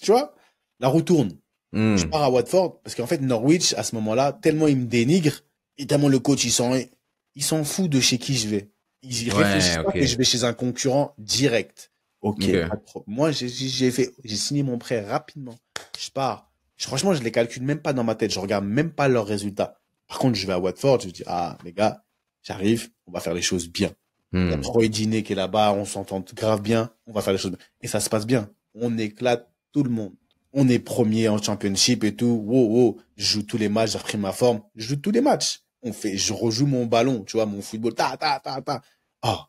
Tu vois, la roue tourne. Hmm. Je pars à Watford parce qu'en fait Norwich à ce moment-là tellement il me dénigre et tellement le coach il s'en il s'en fout de chez qui je vais. Il Ouais, réfléchit pas que je vais chez un concurrent direct. Ok. Ok. pas de pro- Moi j'ai j'ai fait j'ai signé mon prêt rapidement. Je pars. Je- franchement je les calcule même pas dans ma tête. Je regarde même pas leurs résultats. Par contre, je vais à Watford, je dis, ah, les gars, j'arrive, on va faire les choses bien. Il y a. Troy Dîner qui est là-bas, on s'entend grave bien, on va faire les choses bien. Et ça se passe bien. On éclate tout le monde. On est premier en championship et tout. Wow, wow. Je joue tous les matchs, j'ai repris ma forme. Je joue tous les matchs. On fait, je rejoue mon ballon, tu vois, mon football. Ta, ta, ta, ta. Ah.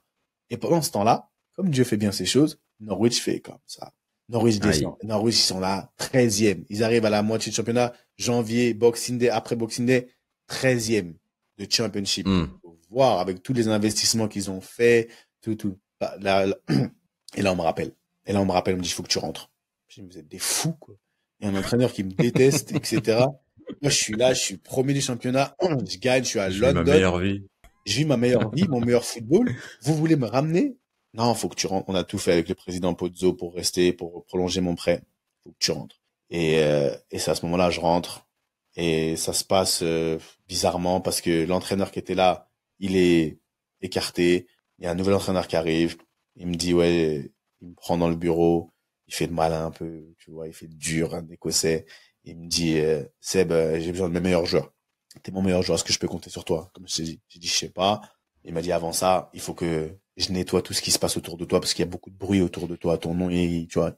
Et pendant ce temps-là, comme Dieu fait bien ses choses, Norwich fait comme ça. Norwich descend. Norwich, ils sont là, 13e. Ils arrivent à la moitié de championnat. Janvier, Boxing Day, après Boxing Day, 13e de championship Hmm. Voir avec tous les investissements qu'ils ont fait, tout, tout. Bah, Là, là- et là, on me rappelle. Et là, on me rappelle, on me dit, il faut que tu rentres. Je dis, vous êtes des fous, quoi. Il y a un entraîneur qui me déteste, etc. Moi, je suis là, je suis premier du championnat, je gagne, je suis à Je vis ma London, meilleure vie. je vis ma meilleure vie, mon meilleur football. Vous voulez me ramener? Non, faut que tu rentres. On a tout fait avec le président Pozzo pour rester, pour prolonger mon prêt. Faut que tu rentres. Et, euh, et c'est à ce moment-là, je rentre. Et ça se passe euh, bizarrement parce que l'entraîneur qui était là, il est écarté. Il y a un nouvel entraîneur qui arrive. Il me dit, ouais, il me prend dans le bureau. Il fait le malin un peu, tu vois, il fait dur, un écossais. Il me dit, euh, Seb, euh, j'ai besoin de mes meilleurs joueurs. T'es mon meilleur joueur, est-ce que je peux compter sur toi? Comme je dit. J'ai dit, je sais pas. Il m'a dit, avant ça, il faut que je nettoie tout ce qui se passe autour de toi parce qu'il y a beaucoup de bruit autour de toi. Ton nom, il, tu vois,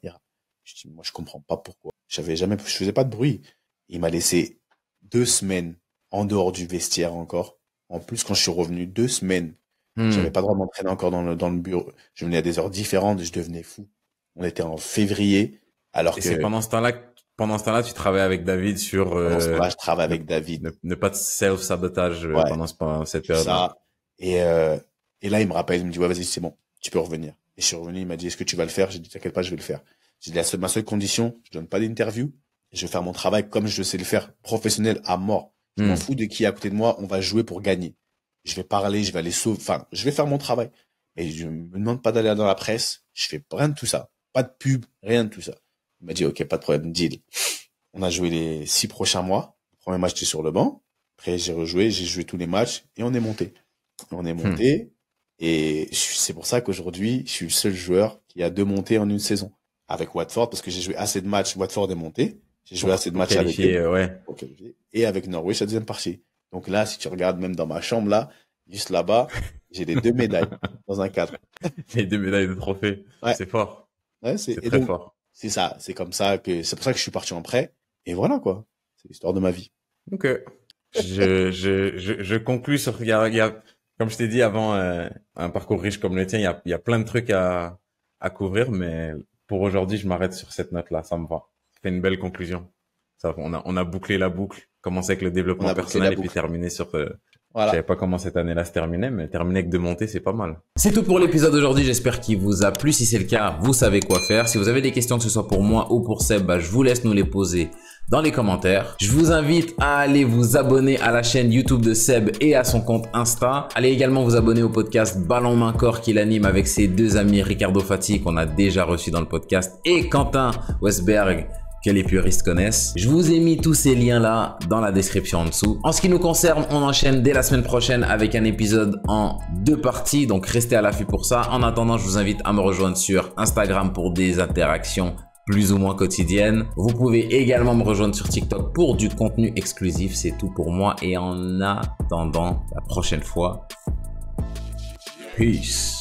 je dis, moi, je comprends pas pourquoi. J'avais jamais, je faisais pas de bruit. Il m'a laissé deux semaines en dehors du vestiaire encore. En plus, quand je suis revenu, deux semaines, Hmm. j'avais pas le droit de m'entraîner encore dans le, dans le bureau. Je venais à des heures différentes, je devenais fou. On était en février, alors Et que c'est pendant ce temps-là, que- pendant ce temps-là, tu travailles avec David sur euh, pendant ce temps-là, je travaille avec David. ne, ne pas de self-sabotage euh, Ouais. pendant, ce- pendant cette période. ça. Et, euh, et là, il me rappelle, il me dit, ouais, vas-y, c'est bon, tu peux revenir. Et je suis revenu, il m'a dit, est-ce que tu vas le faire? J'ai dit, t'inquiète pas, je vais le faire. J'ai dit, la seule, ma seule condition, je donne pas d'interview. Je vais faire mon travail comme je sais le faire, professionnel à mort. Je m'en Hmm. fous de qui est à côté de moi, on va jouer pour gagner. Je vais parler, je vais aller sauver, enfin, je vais faire mon travail. Et je me demande pas d'aller dans la presse, je fais rien de tout ça. Pas de pub, rien de tout ça. Il m'a dit, ok, pas de problème, deal. On a joué les six prochains mois. Le premier match, j'étais sur le banc. Après, j'ai rejoué, j'ai joué tous les matchs et on est monté. On est monté. Et c'est pour ça qu'aujourd'hui, je suis le seul joueur qui a deux montées en une saison. Avec Watford, parce que j'ai joué assez de matchs, Watford est monté. J'ai joué assez de matchs avec eux ouais. Et avec Norwich, la deuxième partie. Donc là, si tu regardes même dans ma chambre, là, juste là-bas, j'ai les deux médailles dans un cadre. Les deux médailles de trophée. Ouais. C'est fort. Ouais, c'est, très donc, fort. c'est ça, c'est comme ça que, c'est pour ça que je suis parti en prêt. Et voilà, quoi. C'est l'histoire de ma vie. Ok. Je, je, je, je conclus sur, il y a, il y a, comme je t'ai dit avant, euh, un parcours riche comme le tien, il y a, il y a plein de trucs à, à couvrir, mais pour aujourd'hui, je m'arrête sur cette note-là, ça me va. Fait une belle conclusion. Ça, on a, on a bouclé la boucle, commencé avec le développement personnel et puis terminé sur, euh, Je Voilà. savais pas comment cette année-là se terminait, mais terminer avec deux montées, c'est pas mal. C'est tout pour l'épisode d'aujourd'hui. J'espère qu'il vous a plu. Si c'est le cas, vous savez quoi faire. Si vous avez des questions, que ce soit pour moi ou pour Seb, bah, je vous laisse nous les poser dans les commentaires. Je vous invite à aller vous abonner à la chaîne YouTube de Seb et à son compte Insta. Allez également vous abonner au podcast Ballon Main Corps qu'il anime avec ses deux amis Ricardo Fati qu'on a déjà reçu dans le podcast et Quentin Westberg que les puristes connaissent. Je vous ai mis tous ces liens-là dans la description en dessous. En ce qui nous concerne, on enchaîne dès la semaine prochaine avec un épisode en deux parties, donc restez à l'affût pour ça. En attendant, je vous invite à me rejoindre sur Instagram pour des interactions plus ou moins quotidiennes. Vous pouvez également me rejoindre sur TikTok pour du contenu exclusif. C'est tout pour moi et en attendant la prochaine fois, peace.